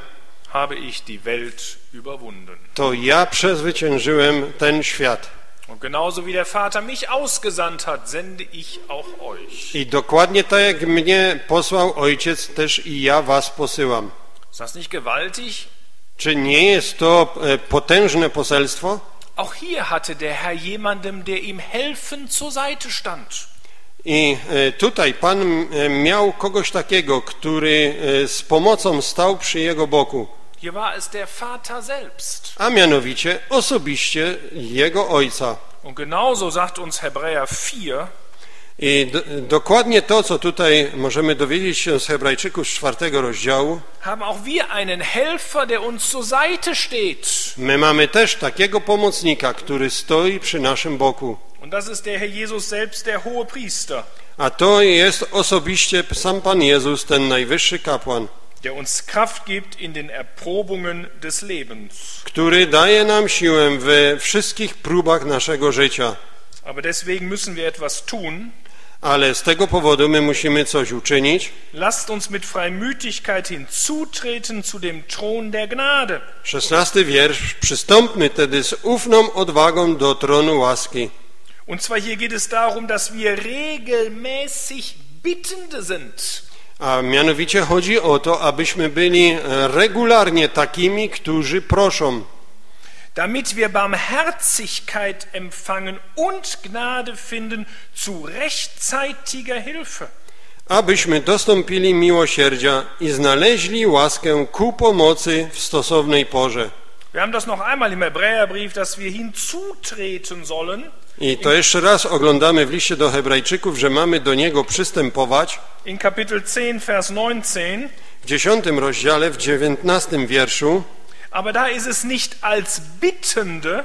habe ich die Welt überwunden. to ja przezwyciężyłem ten świat. Und genauso wie der Vater mich ausgesandt hat, sende ich auch euch. I dokładnie tak jak mnie posłał Ojciec, też i ja was posyłam. Ist das nicht gewaltig? Czy nie jest to e, potężne poselstwo? Auch hier hatte der Herr jemandem, der ihm helfend zur Seite stand. I e, tutaj Pan e, miał kogoś takiego, który z pomocą stał przy jego boku, Hier war es der Vater selbst. a mianowicie osobiście jego ojca. Und genauso sagt uns Hebräer 4, I do, dokładnie to, co tutaj możemy dowiedzieć się z Hebrajczyków z czwartego rozdziału, haben auch wir einen Helfer, der uns zur Seite steht. my mamy też takiego pomocnika, który stoi przy naszym boku. Und das ist der Herr Jesus selbst, der hohe Priester, A to jest osobiście sam Pan Jezus, ten najwyższy kapłan, der uns Kraft gibt in den Erprobungen des Lebens. który daje nam siłę we wszystkich próbach naszego życia. Aber deswegen müssen wir etwas tun. Ale z tego powodu my musimy coś uczynić. Lasst uns mit Freimütigkeit hinzutreten zu dem Thron der Gnade. Szesnasty wiersz. Przystąpmy tedy z ufną odwagą do tronu łaski. Und zwar hier geht es darum, dass wir regelmäßig Bittende sind. A mianowicie chodzi o to, abyśmy byli e, regularnie takimi, którzy proszą, damit wir Barmherzigkeit empfangen und Gnade finden zu rechtzeitiger Hilfe. abyśmy dostąpili miłosierdzia i znaleźli łaskę ku pomocy w stosownej porze. Wir haben das noch einmal im Hebräerbrief, dass wir hinzutreten sollen. I to jeszcze raz oglądamy w liście do Hebrajczyków, że mamy do niego przystępować. In Kapitel 10, Vers 19. W dziesiątym rozdziale, w dziewiętnastym wierszu, Aber da ist es nicht als Bittende,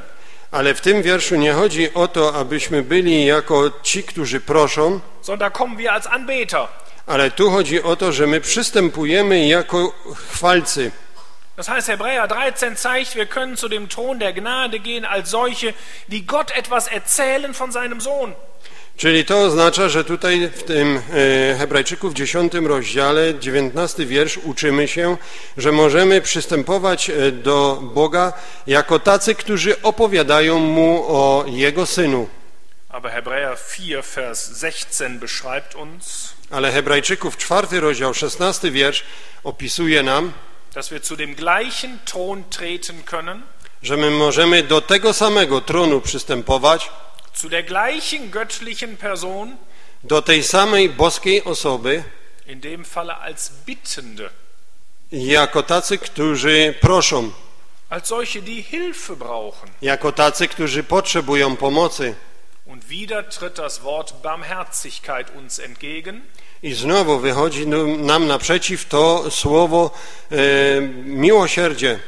ale w tym wierszu nie chodzi o to, abyśmy byli jako ci, którzy proszą, sondern da kommen wir als Anbeter. ale tu chodzi o to, że my przystępujemy jako chwalcy. Das heißt, Hebräer 13 zeigt, wir können zu dem Thron der Gnade gehen als solche, die Gott etwas erzählen von seinem Sohn. Czyli to oznacza, że tutaj w tym e, Hebrajczyków w 10 rozdziale, 19 wiersz uczymy się, że możemy przystępować e, do Boga jako tacy, którzy opowiadają Mu o Jego Synu. Aber Hebräer 4, Vers 16 beschreibt uns, Ale Hebrajczyków 4 rozdział, 16 wiersz opisuje nam, dass wir zu dem gleichen Thron treten können, że my możemy do tego samego tronu przystępować, zu der gleichen göttlichen Person, do tej samej boskiej osoby, in dem Falle als Bittende, jako tacy, którzy proszą, als solche, die Hilfe brauchen. jako tacy, którzy potrzebują pomocy. Und wieder tritt das Wort Barmherzigkeit uns entgegen. I znowu wychodzi nam naprzeciw to słowo e, miłosierdzie.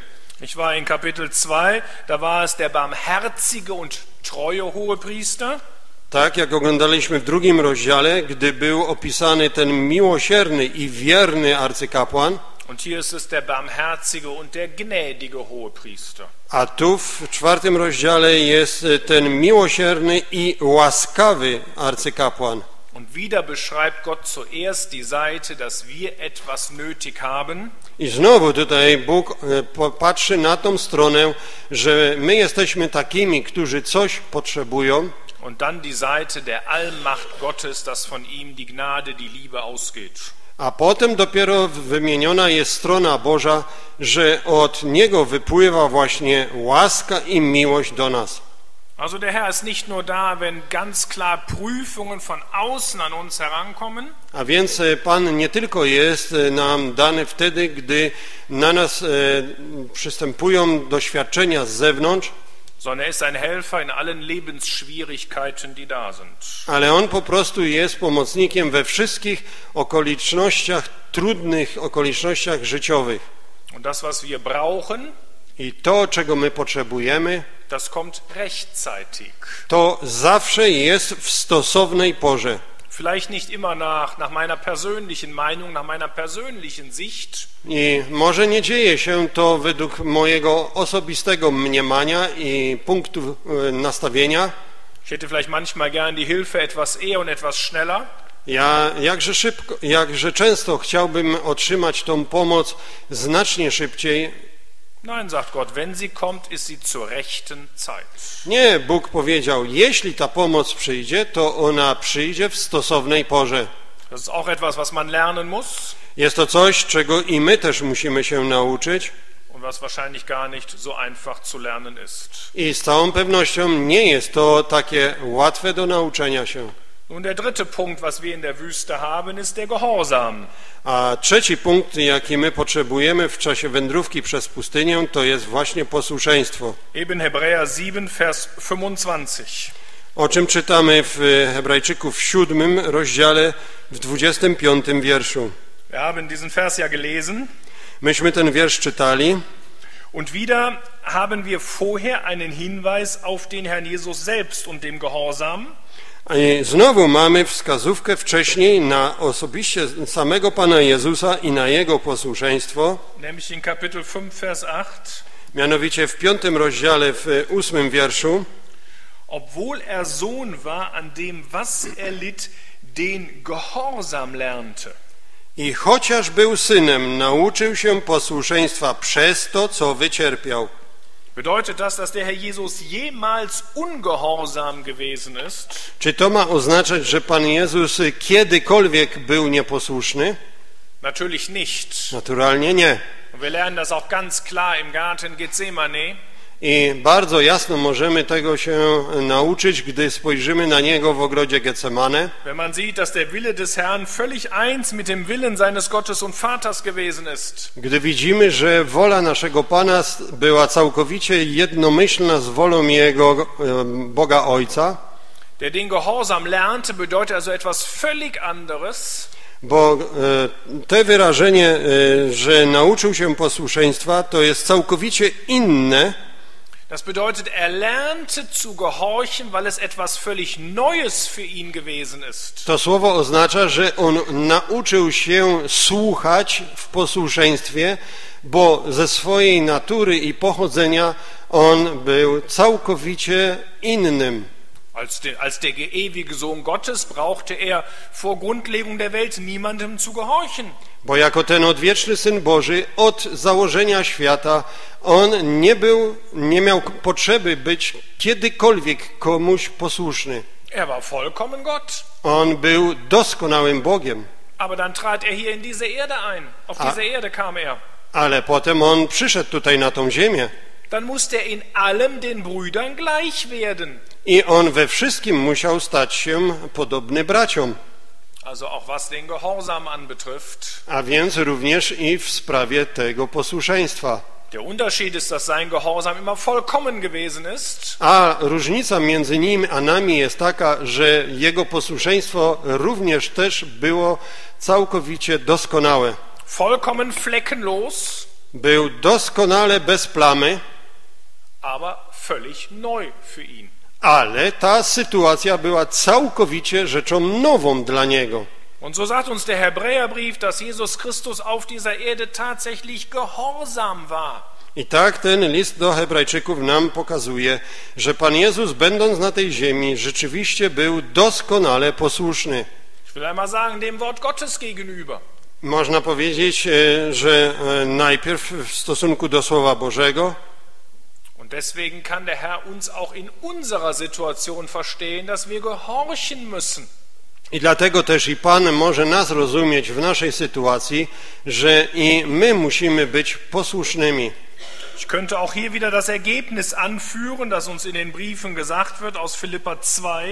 Ich war in Kapitel 2, da war es der barmherzige und treue Hohepriester. Tak jak oglądaliśmy w drugim rozdziale, gdy był opisany ten miłosierny i wierny arcykapłan, Und hier ist es der barmherzige und der gnädige Hohepriester. a tu w czwartym rozdziale jest ten miłosierny i łaskawy arcykapłan. Und wieder beschreibt Gott zuerst die Seite, dass wir etwas nötig haben. I znowu tutaj Bóg e, popatrzy na tą stronę, że my jesteśmy takimi, którzy coś potrzebują, Und dann die Seite der Allmacht Gottes, dass von ihm die Gnade, die Liebe ausgeht. a potem dopiero wymieniona jest strona Boża, że od Niego wypływa właśnie łaska i miłość do nas. Also der Herr ist nicht nur da, wenn ganz klar Prüfungen von außen an uns herankommen, A więc e, Pan nie tylko jest e, nam dany wtedy, gdy na nas e, przystępują doświadczenia z zewnątrz, sondern er ist ein Helfer in allen Lebensschwierigkeiten, die da sind. ale On po prostu jest pomocnikiem we wszystkich okolicznościach, trudnych okolicznościach życiowych. Und das, was wir brauchen, I to, czego my potrzebujemy, das kommt rechtzeitig. to zawsze jest w stosownej porze. Vielleicht nicht immer nach, nach meiner persönlichen Meinung, nach meiner persönlichen Sicht, I może nie dzieje się to według mojego osobistego mniemania i punktu e, nastawienia. Ich hätte vielleicht manchmal gern die Hilfe etwas eher und etwas schneller. Ja jakże szybko, jakże często chciałbym otrzymać tą pomoc znacznie szybciej. Nein, sagt Gott, wenn sie kommt, ist sie zur rechten Zeit. Nie, Bóg powiedział, jeśli ta pomoc przyjdzie, to ona przyjdzie w stosownej porze. Das ist auch etwas, was man lernen muss Jest to coś, czego i my też musimy się nauczyć und was wahrscheinlich gar nicht so einfach zu lernen ist. i z całą pewnością nie jest to takie łatwe do nauczenia się. Nun, der dritte Punkt, was wir in der Wüste haben, ist der Gehorsam. A trzeci punkt, jaki my potrzebujemy w czasie wędrówki przez pustynię, to jest właśnie posłuszeństwo. Eben Hebräer 7, Vers 25. O czym czytamy w Hebrajczyków w siódmym rozdziale w 25 wierszu. Wir haben diesen Vers ja gelesen. Myśmy ten wiersz czytali Und wieder haben wir vorher einen Hinweis auf den Herrn Jesus selbst und dem Gehorsam. I znowu mamy wskazówkę wcześniej na osobiście samego Pana Jezusa i na Jego posłuszeństwo. Nämlich in Kapitel 5, Vers 8. Mianowicie w piątym rozdziale w ósmym wierszu Obwohl er Sohn war, an dem, was er litt, den Gehorsam lernte. i chociaż był synem, nauczył się posłuszeństwa przez to, co wycierpiał. Bedeutet das, dass der Herr Jesus jemals ungehorsam gewesen ist? Czy to ma oznaczać, że Pan Jezus kiedykolwiek był nieposłuszny? Natürlich nicht. Naturalnie nie. Und wir lernen das auch ganz klar im Garten Gethsemane. I bardzo jasno możemy tego się nauczyć, gdy spojrzymy na Niego w ogrodzie Getsemane. Wenn man sieht, dass der Wille des Herrn völlig eins mit dem Willen seines Gottes und Vaters gewesen ist. Gdy widzimy, że wola naszego Pana była całkowicie jednomyślna z wolą Jego e, Boga Ojca, Der den Gehorsam lernte, bedeutet also etwas völlig anderes, bo e, te wyrażenie, e, że nauczył się posłuszeństwa, to jest całkowicie inne Das bedeutet, er lernte zu gehorchen, weil es etwas völlig Neues für ihn gewesen ist. To słowo oznacza, że on nauczył się słuchać w posłuszeństwie, bo ze swojej natury i pochodzenia on był całkowicie innym. Als der, als der ewige Sohn Gottes brauchte er vor Grundlegung der Welt niemandem zu gehorchen. Bo jako ten odwieczny Syn Boży od założenia świata on nie był, nie miał potrzeby być kiedykolwiek komuś posłuszny. Er war vollkommen Gott. On był doskonałym Bogiem, Aber dann trat er hier in diese Erde ein. Auf Ah. diese Erde kam er. ale potem on przyszedł tutaj na tą ziemię Dann musste er in allem den Brüdern gleich werden. I on we wszystkim musiał stać się podobny braciom. Also auch was den Gehorsam anbetrifft. a więc również i w sprawie tego posłuszeństwa. Der Unterschied ist, dass sein Gehorsam immer vollkommen gewesen ist. A różnica między nim a nami jest taka, że jego posłuszeństwo również też było całkowicie doskonałe. Vollkommen fleckenlos, Był doskonale bez plamy, aber völlig neu für ihn. Ale ta sytuacja była całkowicie rzeczą nową dla niego. Und so sagt uns der Hebräerbrief, dass Jesus Christus auf dieser Erde tatsächlich gehorsam war. I tak ten list do Hebrajczyków nam pokazuje, że Pan Jezus, będąc na tej ziemi, rzeczywiście był doskonale posłuszny. Ich will einmal sagen, dem Wort Gottes gegenüber. Można powiedzieć, e, że e, najpierw w stosunku do Słowa Bożego, Und deswegen kann der Herr uns auch in unserer Situation verstehen, dass wir gehorchen müssen. i dlatego też i Pan może nas rozumieć w naszej sytuacji, że i my musimy być posłusznymi. Ich könnte auch hier wieder das Ergebnis anführen, das uns in den Briefen gesagt wird aus Philippa 2.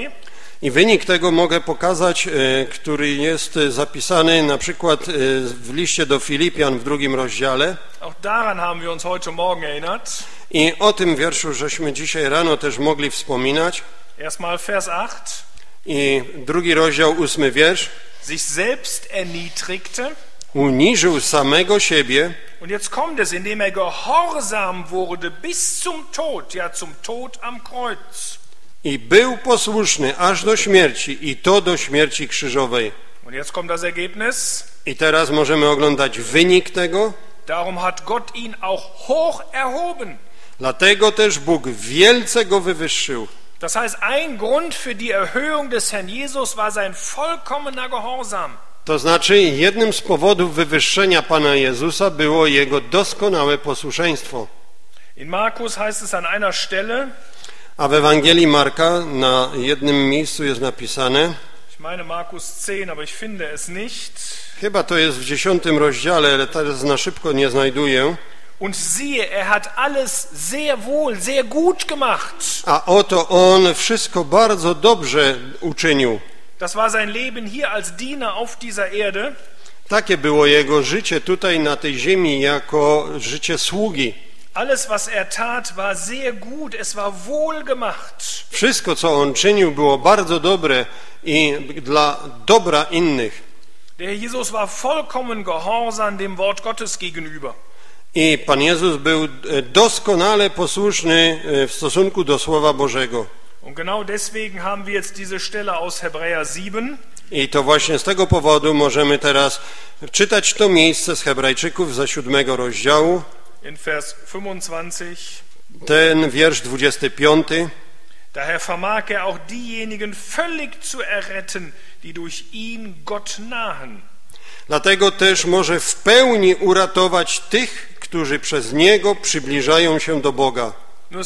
I wynik tego mogę pokazać, e, który jest e, zapisany na przykład e, w liście do Filipian w drugim rozdziale. Auch daran haben wir uns heute Morgen erinnert. I o tym wierszu żeśmy dzisiaj rano też mogli wspominać. Erstmal Vers 8. I drugi rozdział, ósmy wiersz. Sich selbst erniedrigte Uniżył samego siebie Und jetzt kommt es, indem er gehorsam wurde bis zum Tod, ja zum Tod am Kreuz. I był posłuszny aż do śmierci i to do śmierci krzyżowej. Und jetzt kommt das Ergebnis. I teraz możemy oglądać wynik tego. Darum hat Gott ihn auch hoch erhoben. Dlatego też Bóg wielce go wywyższył. Das heißt, ein Grund für die Erhöhung des Herrn Jesus war sein vollkommener Gehorsam. To znaczy, jednym z powodów wywyższenia Pana Jezusa było jego doskonałe posłuszeństwo. In Markus heißt es an einer Stelle, A w Ewangelii Marka na jednym miejscu jest napisane, ich meine Markus 10, aber ich finde es nicht. chyba to jest w dziesiątym rozdziale, ale teraz na szybko nie znajduję, Und siehe, er hat alles sehr wohl, sehr gut gemacht. a oto on wszystko bardzo dobrze uczynił. Das war sein Leben hier als Diener auf dieser Erde. Takie było jego życie tutaj na tej ziemi jako życie sługi. Alles, was er tat, war sehr gut, es war wohl gemacht. Wszystko, co on czynił, było bardzo dobre i dla dobra innych. Der Jesus war vollkommen gehorsam dem Wort Gottes gegenüber. I Pan Jezus był e, doskonale posłuszny e, w stosunku do Słowa Bożego. Und genau deswegen haben wir jetzt diese Stelle aus Hebräer 7. I to właśnie z tego powodu możemy teraz czytać to miejsce z Hebrajczyków ze siódmego rozdziału, in Vers 25. ten wiersz 25. Daher vermag er auch diejenigen völlig zu erretten, die durch ihn Gott nahen. Dlatego też może w pełni uratować tych, którzy przez Niego przybliżają się do Boga. Um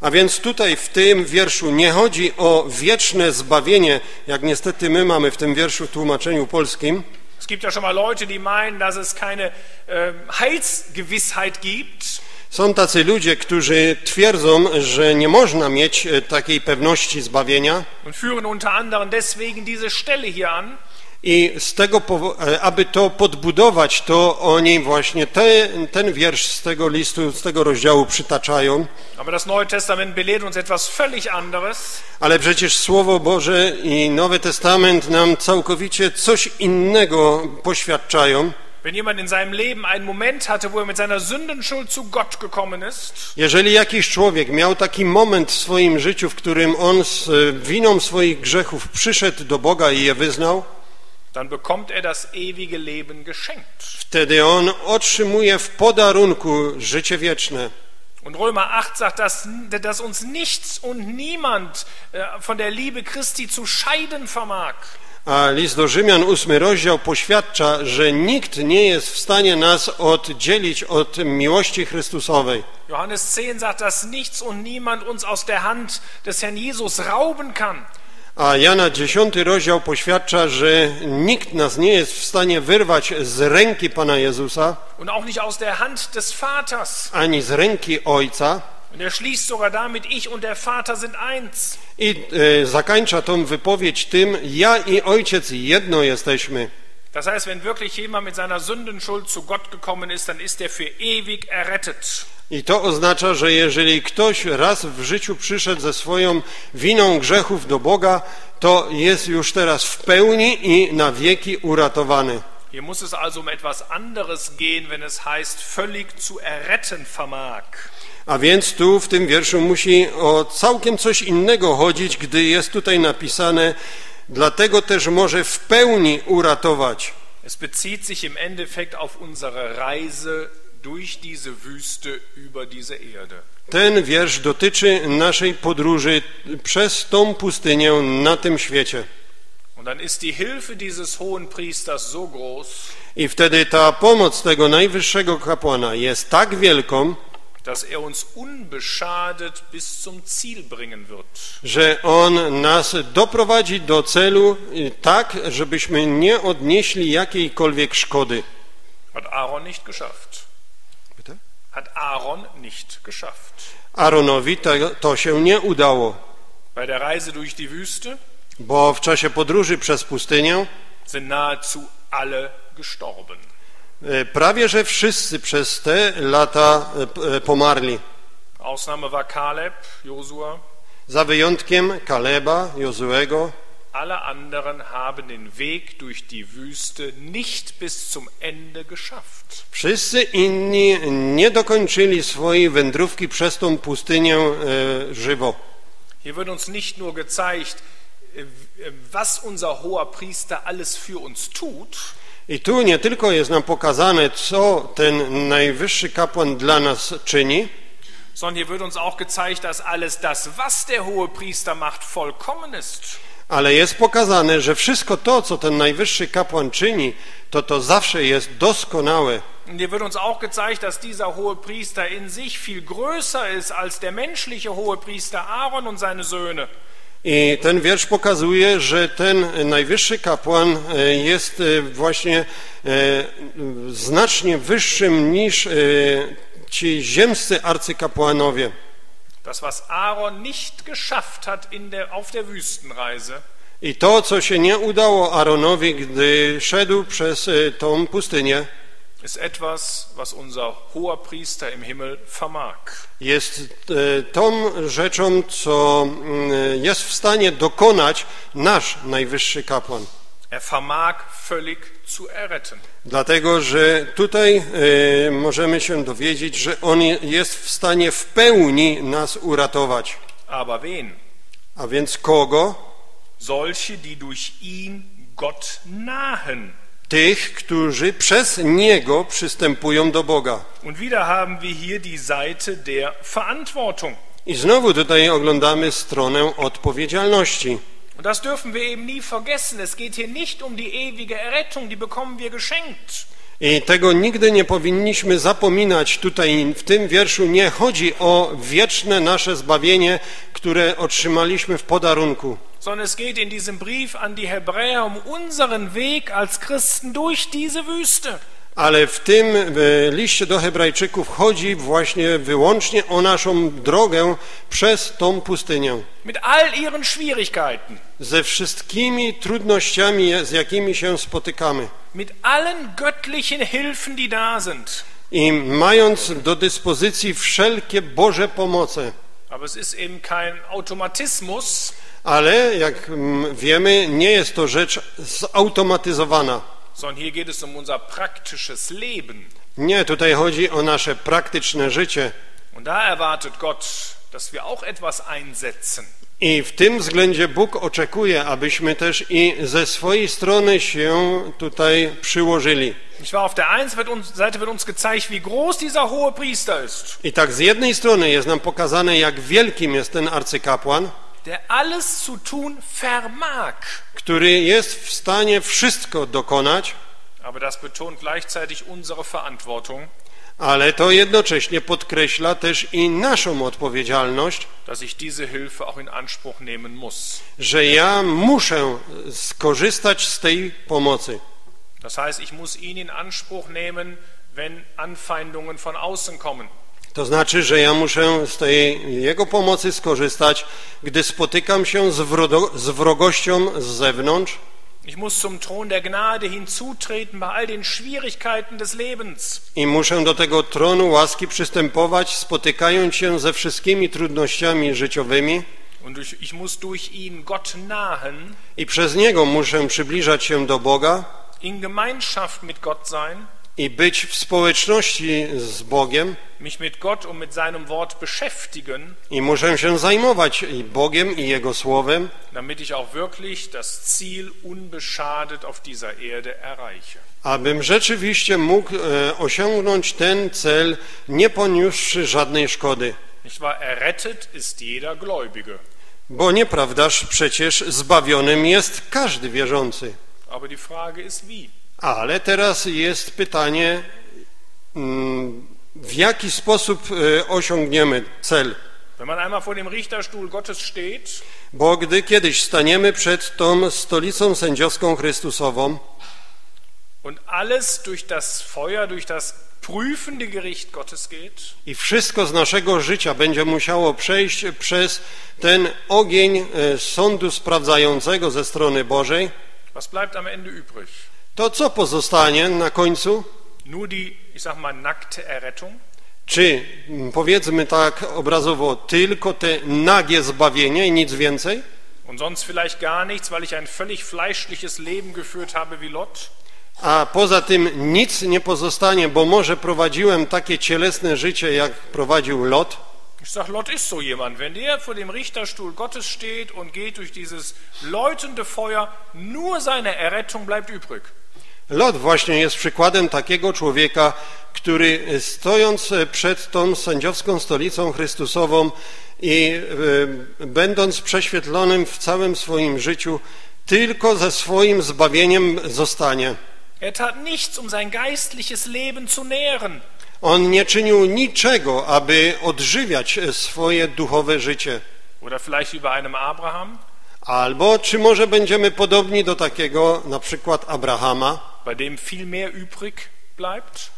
A więc tutaj w tym wierszu nie chodzi o wieczne zbawienie, jak niestety my mamy w tym wierszu w tłumaczeniu polskim. Es gibt ja schon mal Leute, die meinen, dass es keine ähm, Heilsgewissheit gibt. Są tacy ludzie, którzy twierdzą, że nie można mieć e, takiej pewności zbawienia und führen unter anderem deswegen diese Stelle hier an. i z tego, e, aby to podbudować, to oni właśnie te, ten wiersz z tego listu, z tego rozdziału przytaczają. Aber das Neue Testament belehrt uns etwas völlig anderes. Ale przecież Słowo Boże i Nowy Testament nam całkowicie coś innego poświadczają. Wenn jemand in seinem Leben einen Moment hatte, wo er mit seiner Sündenschuld zu Gott gekommen ist, Jeżeli jakiś człowiek miał taki moment w swoim życiu, w którym on z e, winą swoich grzechów przyszedł do Boga i je wyznał, dann bekommt er das ewige Leben geschenkt. wtedy on otrzymuje w podarunku życie wieczne. Und Römer 8 sagt, dass, dass uns nichts und niemand äh, von der Liebe Christi zu scheiden vermag. A list do Rzymian, ósmy rozdział, poświadcza, że nikt nie jest w stanie nas oddzielić od miłości Chrystusowej. Johannes 10 sagt, dass nichts und niemand uns aus der Hand des Herrn Jesus rauben kann. A Jana, dziesiąty rozdział, poświadcza, że nikt nas nie jest w stanie wyrwać z ręki Pana Jezusa, Und auch nicht aus der Hand des Vaters. ani z ręki Ojca. Und er schließt sogar damit, ich und der Vater sind eins. I e, zakończa tą wypowiedź tym, ja i Ojciec jedno jesteśmy. Das heißt, wenn wirklich jemand mit seiner Sündenschuld zu Gott gekommen ist, dann ist er für ewig errettet. I to oznacza, że jeżeli ktoś raz w życiu przyszedł ze swoją winą grzechów do Boga, to jest już teraz w pełni i na wieki uratowany. Hier muss es also um etwas anderes gehen, wenn es heißt, völlig zu erretten vermag. A więc tu w tym wierszu musi o całkiem coś innego chodzić, gdy jest tutaj napisane, dlatego też może w pełni uratować. Es bezieht sich im Endeffekt auf unsere Reise durch diese Wüste über diese Erde. Ten wiersz dotyczy naszej podróży przez tą pustynię na tym świecie. I wtedy ta pomoc tego najwyższego kapłana jest tak wielką, dass er uns unbeschadet bis zum Ziel bringen wird. że on nas doprowadzi do celu y, tak, żebyśmy nie odnieśli jakiejkolwiek szkody. Hat Aaron nicht geschafft. Hat Aaron nicht geschafft. Aaronowi to, to się nie udało, Bei der Reise durch die Wüste bo w czasie podróży przez pustynię sind nahezu alle gestorben. Y, prawie że wszyscy przez te lata p- y, pomarli. Ausnahme war Kaleb, Josua. Za wyjątkiem Kaleba, Jozuego, alle anderen haben den Weg durch die Wüste nicht bis zum Ende geschafft. Wszyscy inni nie dokończyli swojej wędrówki przez tą pustynię e, żywo. Hier wird uns nicht nur gezeigt, was unser hoher Priester alles für uns tut, I tu nie tylko jest nam pokazane, co ten najwyższy kapłan dla nas czyni, sondern hier wird uns auch gezeigt, dass alles das, was der hohe Priester macht, vollkommen ist. ale jest pokazane, że wszystko to, co ten najwyższy kapłan czyni, to to zawsze jest doskonałe. Und hier wird uns auch gezeigt, dass dieser hohe Priester in sich viel größer ist als der menschliche hohe Priester Aaron und seine Söhne. I ten wiersz pokazuje, że ten najwyższy kapłan e, jest e, właśnie e, znacznie wyższym niż ci ziemscy arcykapłanowie. Das, was Aaron nicht geschafft hat in der, auf der Wüstenreise, I to, co się nie udało Aaronowi, gdy szedł przez tą pustynię, ist etwas, was unser hoher Priester im Himmel vermag. jest e, tą rzeczą, co mm, jest w stanie dokonać nasz najwyższy kapłan. Er vermag völlig zu erretten. Dlatego, że tutaj e, możemy się dowiedzieć, że On jest w stanie w pełni nas uratować. Aber wen? A więc kogo? Solche, die durch ihn Gott nahen. Tych, którzy przez Niego przystępują do Boga. I znowu tutaj oglądamy stronę odpowiedzialności. Und das dürfen wir eben nie vergessen. Es geht hier nicht um die ewige Errettung, die bekommen wir geschenkt. I tego nigdy nie powinniśmy zapominać. Tutaj w tym wierszu nie chodzi o wieczne nasze zbawienie, które otrzymaliśmy w podarunku. Sondern es geht in diesem Brief an die Hebräer um unseren Weg als Christen durch diese Wüste. Ale w tym liście do Hebrajczyków chodzi właśnie wyłącznie o naszą drogę przez tą pustynię. Mit all ihren Schwierigkeiten, Ze wszystkimi trudnościami, z jakimi się spotykamy. mit allen göttlichen Hilfen, die da sind. I mając do dyspozycji wszelkie Boże pomoce. Aber es ist eben kein Automatismus, Ale jak mm, wiemy, nie jest to rzecz zautomatyzowana. um. Nie, tutaj chodzi o nasze praktyczne życie. I w tym względzie Bóg oczekuje, abyśmy też i ze swojej strony się tutaj przyłożyli. I tak z jednej strony jest nam pokazane, jak wielkim jest ten arcykapłan, der alles zu tun vermag. który jest w stanie wszystko dokonać, Aber das betont gleichzeitig unsere Verantwortung, ale to jednocześnie podkreśla też i naszą odpowiedzialność, dass ich diese Hilfe auch in Anspruch nehmen muss. że ja muszę skorzystać z tej pomocy. Das heißt, ich muss ihn in Anspruch nehmen, wenn Anfeindungen von außen kommen. To znaczy, że ja muszę z tej jego pomocy skorzystać, gdy spotykam się z, wrodo, z wrogością z zewnątrz. Ich muss zum Thron der Gnade hinzutreten bei all den Schwierigkeiten des Lebens. I muszę do tego tronu łaski przystępować, spotykając się ze wszystkimi trudnościami życiowymi. Und durch, ich muss durch ihn Gott nahen, I przez niego muszę przybliżać się do Boga in Gemeinschaft mit Gott sein, i być w społeczności z Bogiem. mich mit Gott und mit seinem Wort beschäftigen, I muszę się zajmować i Bogiem, i Jego Słowem, damit ich auch wirklich das Ziel unbeschadet auf dieser Erde erreiche. abym rzeczywiście mógł e, osiągnąć ten cel, nie poniósłszy żadnej szkody. Nicht wahr? Errettet ist jeder Gläubige. Bo nieprawdaż przecież zbawionym jest każdy wierzący. Aber die Frage ist wie. Ale teraz jest pytanie, mm, w jaki sposób e, osiągniemy cel. Wenn man einmal vor dem Richterstuhl Gottes steht, Bo gdy kiedyś staniemy przed tą stolicą sędziowską Chrystusową i wszystko z naszego życia będzie musiało przejść przez ten ogień e, sądu sprawdzającego ze strony Bożej, was bleibt am Ende übrig? To co pozostanie na końcu? Nur die, ich sag mal, nackte Errettung? Czy mm, powiedzmy tak obrazowo, tylko te nagie zbawienie i nic więcej? Und sonst vielleicht gar nichts, weil ich ein völlig fleischliches Leben geführt habe wie Lot? a poza tym nic nie pozostanie, bo może prowadziłem takie cielesne życie, jak prowadził Lot? Ich sag, Lot ist so jemand. Wenn der vor dem Richterstuhl Gottes steht und geht durch dieses läutende Feuer, nur seine Errettung bleibt übrig. Lot właśnie jest przykładem takiego człowieka, który stojąc przed tą sędziowską stolicą Chrystusową i e, będąc prześwietlonym w całym swoim życiu, tylko ze swoim zbawieniem zostanie. Er tat nichts, um sein geistliches Leben zu nähren. On nie czynił niczego, aby odżywiać swoje duchowe życie. Oder vielleicht wie bei einem Abraham, Albo czy może będziemy podobni do takiego na przykład Abrahama, bei dem viel mehr übrig bleibt?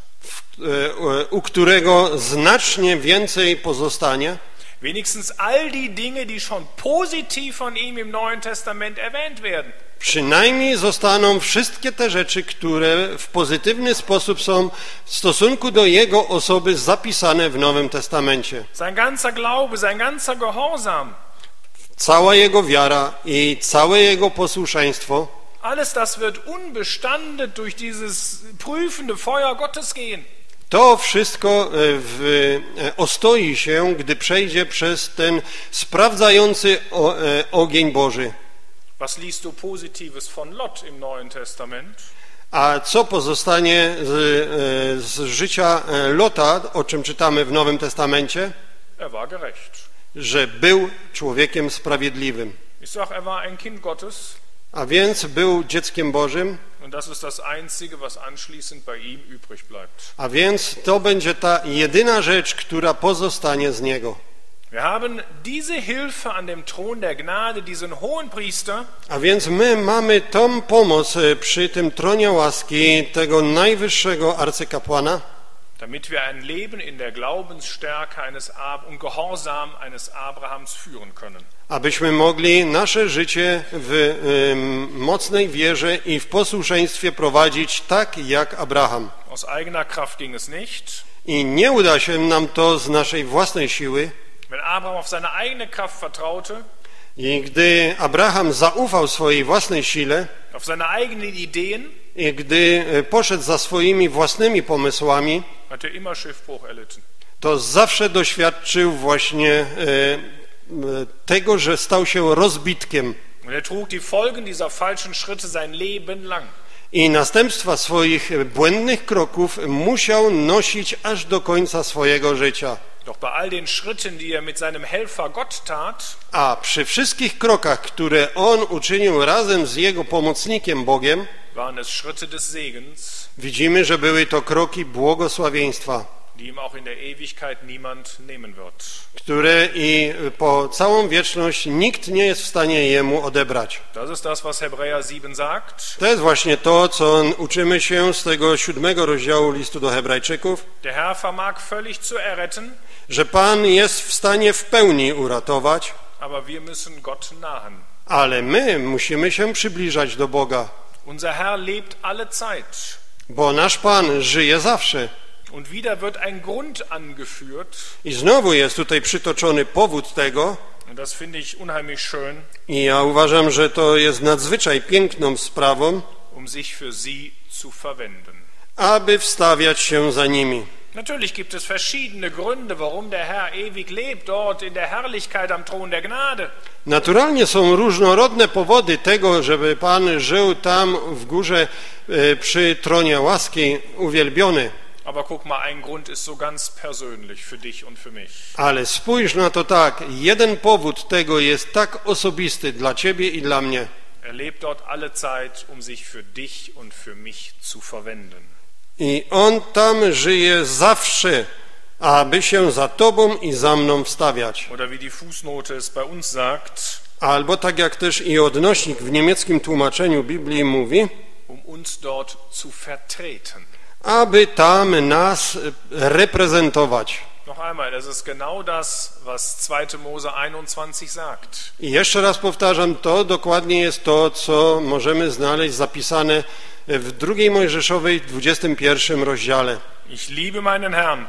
e, u którego znacznie więcej pozostanie? Wenigstens all die Dinge, die schon positiv von ihm im Neuen Testament erwähnt werden. Przynajmniej zostaną wszystkie te rzeczy, które w pozytywny sposób są w stosunku do jego osoby zapisane w Nowym Testamencie. Sein ganzer Glaube, sein ganzer Gehorsam, Cała jego wiara i całe jego posłuszeństwo, alles das wird unbestandet durch dieses prüfende Feuer Gottes gehen. to wszystko e, w, e, ostoi się, gdy przejdzie przez ten sprawdzający o- e, ogień Boży. Was liest du Positives von Lot im Neuen Testament? A co pozostanie z, z życia Lota, o czym czytamy w Nowym Testamencie? Er war gerecht. Że był człowiekiem sprawiedliwym. Ich sage, er war ein Kind Gottes A więc był dzieckiem Bożym, Einzige, a więc to będzie ta jedyna rzecz, która pozostanie z niego. Wir haben diese Hilfe an dem Thron der Gnade, diesen hohen Priester, A więc my mamy tą pomoc e, przy tym tronie łaski tego najwyższego arcykapłana, damit wir ein Leben in der Glaubensstärke eines Ab und Gehorsam eines Abrahams führen können. abyśmy mogli nasze życie w em, mocnej wierze i w posłuszeństwie prowadzić tak jak Abraham. Aus eigener Kraft ging es nicht. I nie uda się nam to z naszej własnej siły. Wenn Abraham auf seine eigene Kraft vertraute, I gdy Abraham zaufał swojej własnej sile auf seine eigenen Ideen, gdy e, poszedł za swoimi własnymi pomysłami, to zawsze doświadczył właśnie e, tego, że stał się rozbitkiem. Er i następstwa swoich błędnych kroków musiał nosić aż do końca swojego życia. Er A przy wszystkich krokach, które on uczynił razem z jego pomocnikiem Bogiem, widzimy, że były to kroki błogosławieństwa, które i po całą wieczność nikt nie jest w stanie jemu odebrać. Das ist das, was Hebräer 7 sagt. To jest właśnie to, co uczymy się z tego siódmego rozdziału listu do Hebrajczyków, że Pan jest w stanie w pełni uratować, ale my musimy się przybliżać do Boga, Unser Herr lebt alle Zeit. bo nasz Pan żyje zawsze. Und wieder wird ein Grund angeführt, I znowu jest tutaj przytoczony powód tego, und das finde ich unheimlich schön, i ja uważam, że to jest nadzwyczaj piękną sprawą, um sich für sie zu verwenden. aby wstawiać się za nimi. Natürlich gibt es verschiedene Gründe, warum der Herr ewig lebt, dort in der Herrlichkeit am Thron der Gnade. Naturalnie są różnorodne powody tego, żeby Pan żył tam w górze e, przy tronie łaski uwielbiony. Aber guck mal, ein Grund ist so ganz persönlich für dich und für mich. Ale spójrz na to tak, jeden powód tego jest tak osobisty dla Ciebie i dla mnie. Er lebt dort alle Zeit, um sich für dich und für mich zu verwenden. I On tam żyje zawsze, aby się za Tobą i za mną wstawiać. Oder wie die Fußnote es bei uns sagt, Albo tak jak też i odnośnik w niemieckim tłumaczeniu Biblii mówi, um uns dort zu vertreten. aby tam nas reprezentować. Noch einmal, das ist genau das, was 2. Mose 21 sagt. I jeszcze raz powtarzam, to dokładnie jest to, co możemy znaleźć zapisane w drugiej Mojżeszowej 21 rozdziale. Ich liebe meinen Herrn,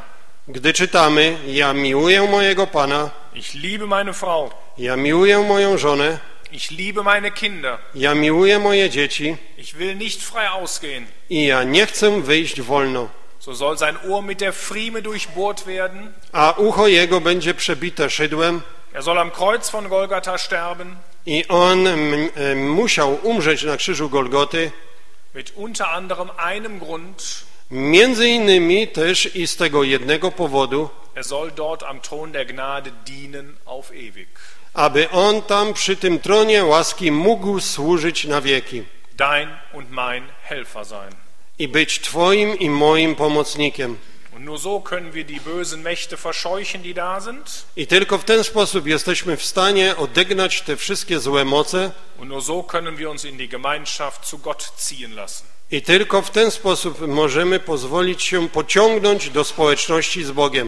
Gdy czytamy, ja miłuję mojego Pana, ich liebe meine Frau, ja miłuję moją żonę, Ich liebe meine Kinder. Ja miłuję moje dzieci Ich will nicht frei ausgehen. i ja nie chcę wyjść wolno. So soll sein Ohr mit der Frieme durchbohrt werden. A ucho jego będzie przebite szydłem Er soll am Kreuz von Golgatha sterben. i on e, musiał umrzeć na krzyżu Golgoty, Mit unter anderem einem Grund. między innymi też i z tego jednego powodu, Er soll dort am Thron der Gnade dienen auf ewig. aby on tam przy tym tronie łaski mógł służyć na wieki Dein und mein Helfer sein. i być Twoim i moim pomocnikiem. Und nur so können wir die bösen Mächte verscheuchen, die da sind. I tylko w ten sposób jesteśmy w stanie odegnać te wszystkie złe moce Und nur so können wir uns in die Gemeinschaft zu Gott ziehen lassen. i tylko w ten sposób możemy pozwolić się pociągnąć do społeczności z Bogiem.